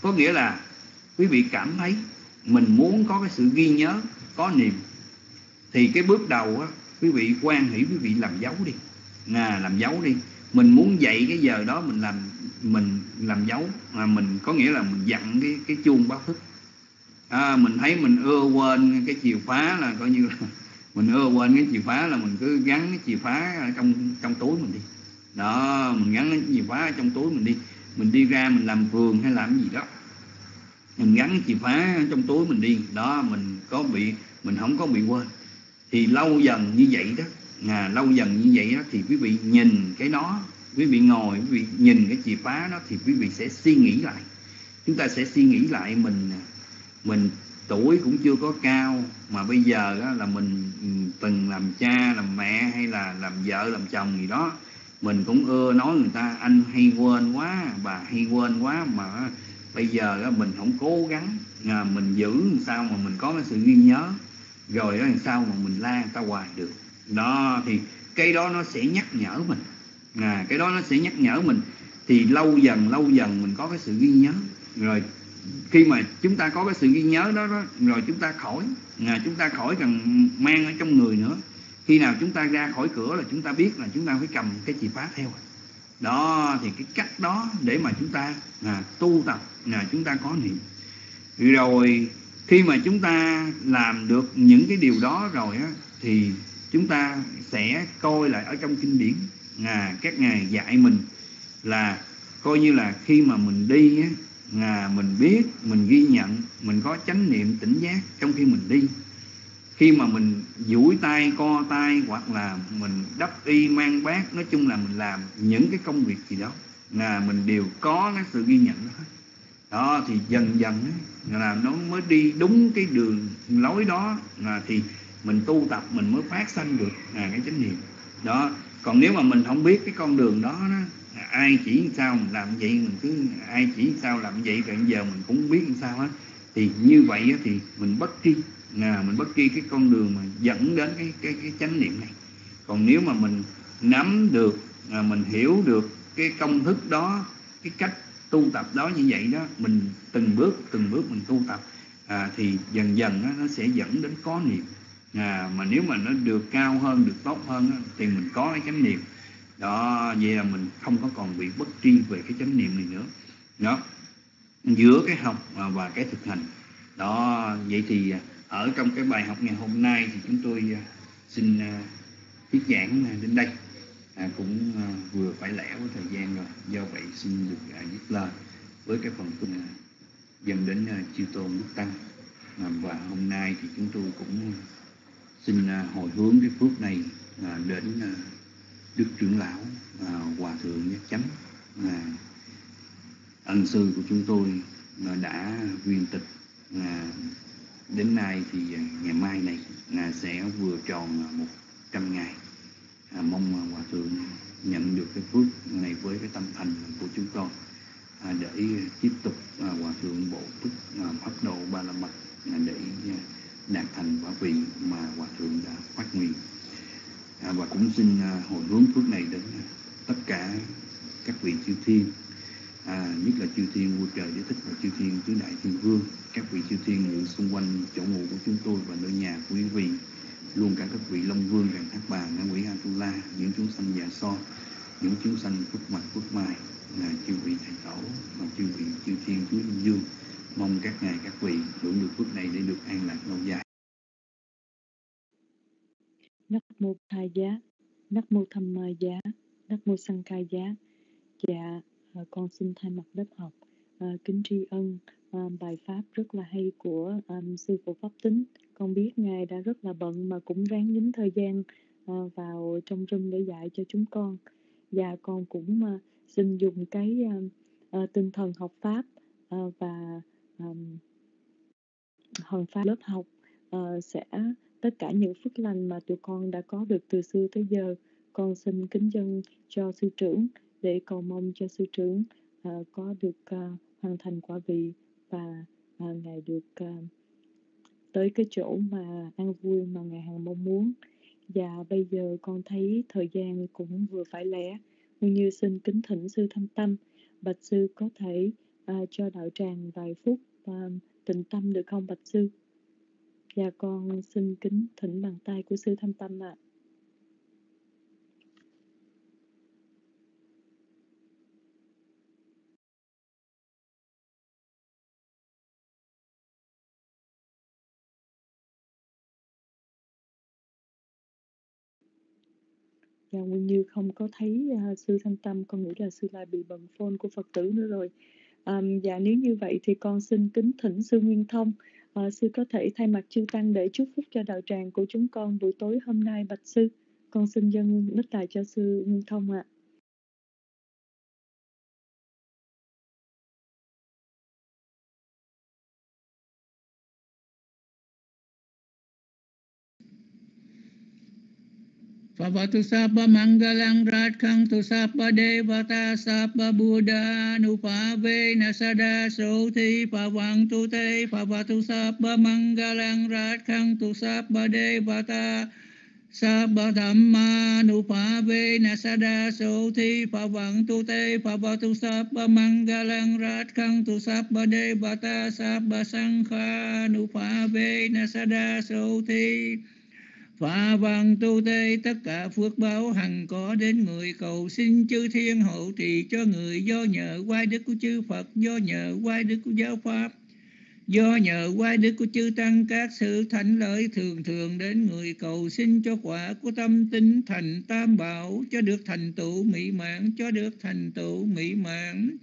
Speaker 6: Có nghĩa là quý vị cảm thấy mình muốn có cái sự ghi nhớ có niệm thì cái bước đầu á, quý vị quan hỷ quý vị làm dấu đi. À, làm dấu đi. Mình muốn dậy cái giờ đó mình làm mình làm dấu. Mà mình có nghĩa là mình dặn cái cái chuông báo thức. À, mình thấy mình ưa quên cái chìa khóa là coi như là mình nữa quên cái chìa khóa là mình cứ gắn cái chìa khóa ở trong trong túi mình đi. Đó mình gắn cái chìa khóa ở trong túi mình đi. Mình đi ra mình làm vườn hay làm gì đó. Mình gắn cái chìa khóa trong túi mình đi. Đó mình có bị mình không có bị quên. Thì lâu dần như vậy đó à, lâu dần như vậy đó thì quý vị nhìn cái đó quý vị ngồi quý vị nhìn cái chìa khóa đó thì quý vị sẽ suy nghĩ lại. Chúng ta sẽ suy nghĩ lại mình mình tuổi cũng chưa có cao mà bây giờ đó là mình ừ, từng làm cha làm mẹ hay là làm vợ làm chồng gì đó mình cũng ưa nói người ta anh hay quên quá bà hay quên quá mà bây giờ đó mình không cố gắng à, mình giữ làm sao mà mình có cái sự ghi nhớ rồi đó làm sao mà mình la người ta hoài được. Đó thì cái đó nó sẽ nhắc nhở mình à, cái đó nó sẽ nhắc nhở mình thì lâu dần lâu dần mình có cái sự ghi nhớ. Rồi khi mà chúng ta có cái sự ghi nhớ đó, đó rồi chúng ta khỏi à, chúng ta khỏi cần mang ở trong người nữa. Khi nào chúng ta ra khỏi cửa là chúng ta biết là chúng ta phải cầm cái chìa khóa theo. Đó thì cái cách đó để mà chúng ta à, tu tập là chúng ta có niệm. Rồi khi mà chúng ta làm được những cái điều đó rồi á, thì chúng ta sẽ coi lại ở trong kinh điển à, các ngài dạy mình là coi như là khi mà mình đi á, là mình biết mình ghi nhận mình có chánh niệm tỉnh giác trong khi mình đi. Khi mà mình duỗi tay co tay hoặc là mình đắp y mang bát nói chung là mình làm những cái công việc gì đó là mình đều có cái sự ghi nhận đó. Đó thì dần dần là nó mới đi đúng cái đường lối đó là thì mình tu tập mình mới phát sanh được à, cái chánh niệm. Đó còn nếu mà mình không biết cái con đường đó, đó ai chỉ sao mình làm vậy mình cứ ai chỉ sao làm vậy rồi giờ mình cũng biết sao á thì như vậy á thì mình bất tri à, mình bất tri cái con đường mà dẫn đến cái cái cái chánh niệm này. Còn nếu mà mình nắm được à, mình hiểu được cái công thức đó cái cách tu tập đó như vậy đó mình từng bước từng bước mình tu tập à, thì dần dần đó, nó sẽ dẫn đến có niệm. À, mà nếu mà nó được cao hơn được tốt hơn đó, thì mình có cái chánh niệm đó vậy là mình không có còn bị bất tri về cái chánh niệm này nữa. Đó giữa cái học à, và cái thực hành. Đó vậy thì à, ở trong cái bài học ngày hôm nay thì chúng tôi à, xin thuyết giảng đến đây. À, cũng vừa phải lẻ với thời gian rồi. Do vậy xin được à, dứt lời với cái phần cùng dần đến chư tôn đức tăng. Và hôm nay thì chúng tôi cũng xin hồi hướng cái phước này đến đức trưởng lão à, hòa thượng nhất chánh. Là ân sư của chúng tôi à, đã viên tịch à, đến nay thì à, ngày mai này là sẽ vừa tròn à, một trăm ngày. À, mong à, hòa thượng nhận được cái phước này với cái tâm thành của chúng con. À, để tiếp tục à, hòa thượng bộ túc à, pháp độ ba la mật à, để à, đạt thành quả vị mà hòa thượng đã phát nguyện à, và cũng xin à, hồi hướng phước này đến à, tất cả các vị chư thiên. À, nhất là chư thiên vua trời đế thích và chư thiên tứ đại thiên vương các vị chư thiên ngự xung quanh chỗ ngủ của chúng tôi và nơi nhà của quý vị luôn cả các vị long vương rằng thác bà ngã quỷ atula những chúng sanh già so những chúng sanh phước mạch phước mai là chư vị thầy tổ và chư vị chư thiên chúa linh dương mong các ngài các vị hưởng được phước này để được an lạc lâu dài.
Speaker 2: Nắc mô Tha Giá, Nắc mô Tham Ma Giá, Nắc mô Sang Ca Giá. Dạ, à, con xin thay mặt lớp học à, kính tri ân à, bài pháp rất là hay của à, sư phụ pháp tính. Con biết ngài đã rất là bận mà cũng ráng nhín thời gian à, vào trong rừng để dạy cho chúng con. Và con cũng à, xin dùng cái à, à, tinh thần học pháp à, và à, hoàn pháp lớp học à, sẽ tất cả những phước lành mà tụi con đã có được từ xưa tới giờ. Con xin kính dân cho sư trưởng để cầu mong cho sư trưởng uh, có được uh, hoàn thành quả vị và uh, ngài được uh, tới cái chỗ mà an vui mà ngài hằng mong muốn. Và bây giờ con thấy thời gian cũng vừa phải lẽ Nguyên như xin kính thỉnh sư thanh tâm. Bạch sư có thể uh, cho đạo tràng vài phút uh, tịnh tâm được không bạch sư? Dạ con xin kính thỉnh bàn tay của sư Thanh Tâm ạ. Dạ Nguyên Như không có thấy uh, sư Thanh Tâm, con nghĩ là sư lại bị bận phone của Phật tử nữa rồi. Um, dạ nếu như vậy thì con xin kính thỉnh sư Nguyên Thông À, sư có thể thay mặt chư tăng để chúc phúc cho đạo tràng của chúng con buổi tối hôm nay bạch sư. Con xin dâng mít tài cho sư Nguyên Thông ạ. À.
Speaker 7: Pavatu sabba mangalang ratkantu sabba devata sabba buddha nupave nasada soti pavangtu te pavatu sabba mangalang ratkantu sabba devata sabba dhamma nupave nasada soti pavangtu te pavatu sabba mangalang ratkantu sabba devata sabba sangha nupave nasada soti Phạ văn tu tê tất cả phước báo hằng có đến người cầu xin chư thiên hộ trì cho người do nhờ quay đức của chư Phật, do nhờ quay đức của giáo Pháp, do nhờ quay đức của chư Tăng các sự thánh lợi thường thường đến người cầu xin cho quả của tâm tinh thành tam bảo cho được thành tựu mỹ mãn, cho được thành tựu mỹ mãn,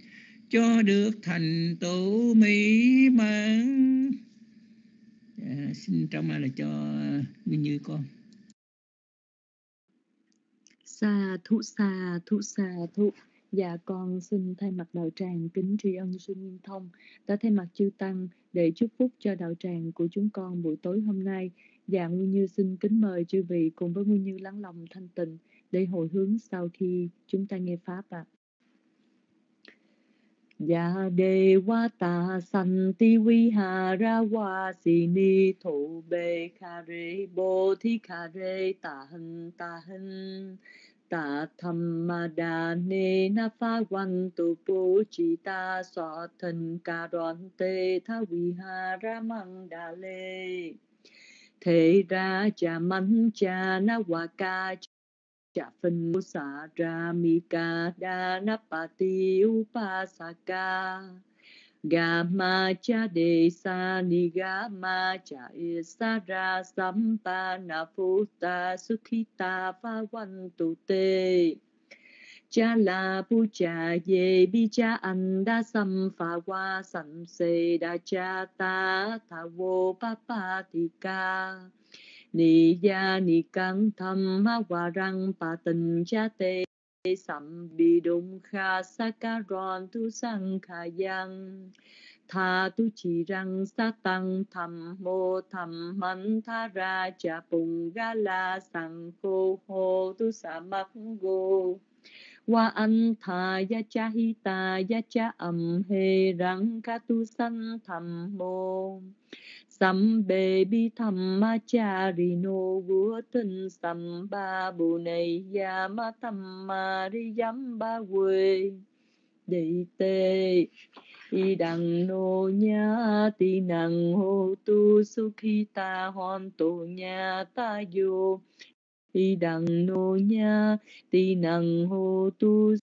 Speaker 7: cho được thành tựu mỹ mãn. À, xin trao mai là cho Nguyên Như con.
Speaker 2: Sa xa sa xa sa thú. Dạ con xin thay mặt đạo tràng kính tri ân sư Nguyên Thông đã thay mặt chư Tăng để chúc phúc cho đạo tràng của chúng con buổi tối hôm nay. Dạ Nguyên Như xin kính mời chư vị cùng với Nguyên Như lắng lòng thanh tịnh để hồi hướng sau khi chúng ta nghe Pháp ạ. À. Dạ ya Devata Santi Vihara Vasini Thủ Bê Kare Bodhi thi kha Tahan Ta Thamada Ne Na Pha quan Tu Pu Chi Ta So Thân Ca Đoan Tê Tha Vihara Mandale Thế ra cha mắn cha na wa ca cha phân sa ra mi ca đa na pa ti u pa sa ca. Ga ma cha de sa ni gama cha e ê san ra sam pa na phu ta su futa ta pha văn tu te cha la pu cha ye bi cha an da sam pha wa sam se da cha ta tha vô pa pa ti ca ni ya ni căng tham ma hòa răng pa tình cha tê sầm bi đông kha sa ca ron tu sang kha yang tha tu chỉ răng sa tăng tham mô tham man tha ra cha pung ga la sang cô hô, tu sa mắc go wa an tha ya cha hi ta ya cha am he răng ca tu san tham mô sam bê bi tham ma cha ri no vua tinh sam ba bù này ya ma tham ma ri yam ba quê. Đệ tê y đằng nô nha ti năng hô tu su khi ta hoàn tu nha ta vô y đằng nô nha, ti năng hô tu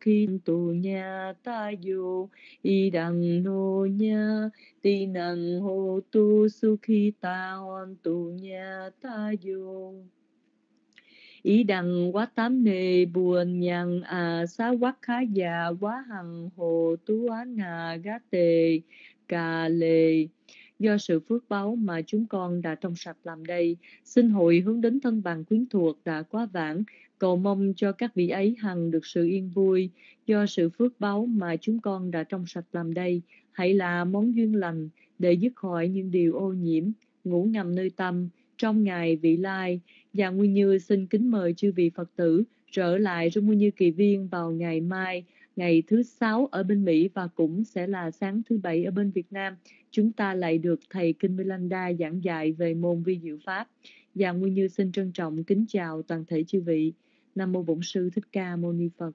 Speaker 2: khi tu nha ta yo y đằng nô nha, ti năng hô tu khi ta hon tu nha ta yo ý đằng quá tám nề buồn nhằn à xá quát khá già, quá hằng hồ tú á nà gá tề, cà lề do sự phước báo mà chúng con đã trong sạch làm đây, xin hội hướng đến thân bằng quyến thuộc đã quá vãng. Cầu mong cho các vị ấy hằng được sự yên vui. Do sự phước báo mà chúng con đã trong sạch làm đây, hãy là món duyên lành để dứt khỏi những điều ô nhiễm. Ngủ ngầm nơi tâm, trong ngày vị lai. Và nguyên như xin kính mời chư vị phật tử trở lại trong nguyên như kỳ viên vào ngày mai ngày thứ sáu ở bên Mỹ và cũng sẽ là sáng thứ bảy ở bên Việt Nam. Chúng ta lại được thầy Kinh Milanda giảng dạy về môn vi diệu pháp. Và nguyên như xin trân trọng kính chào toàn thể chư vị. Nam mô Bổn sư Thích Ca Mâu Ni Phật.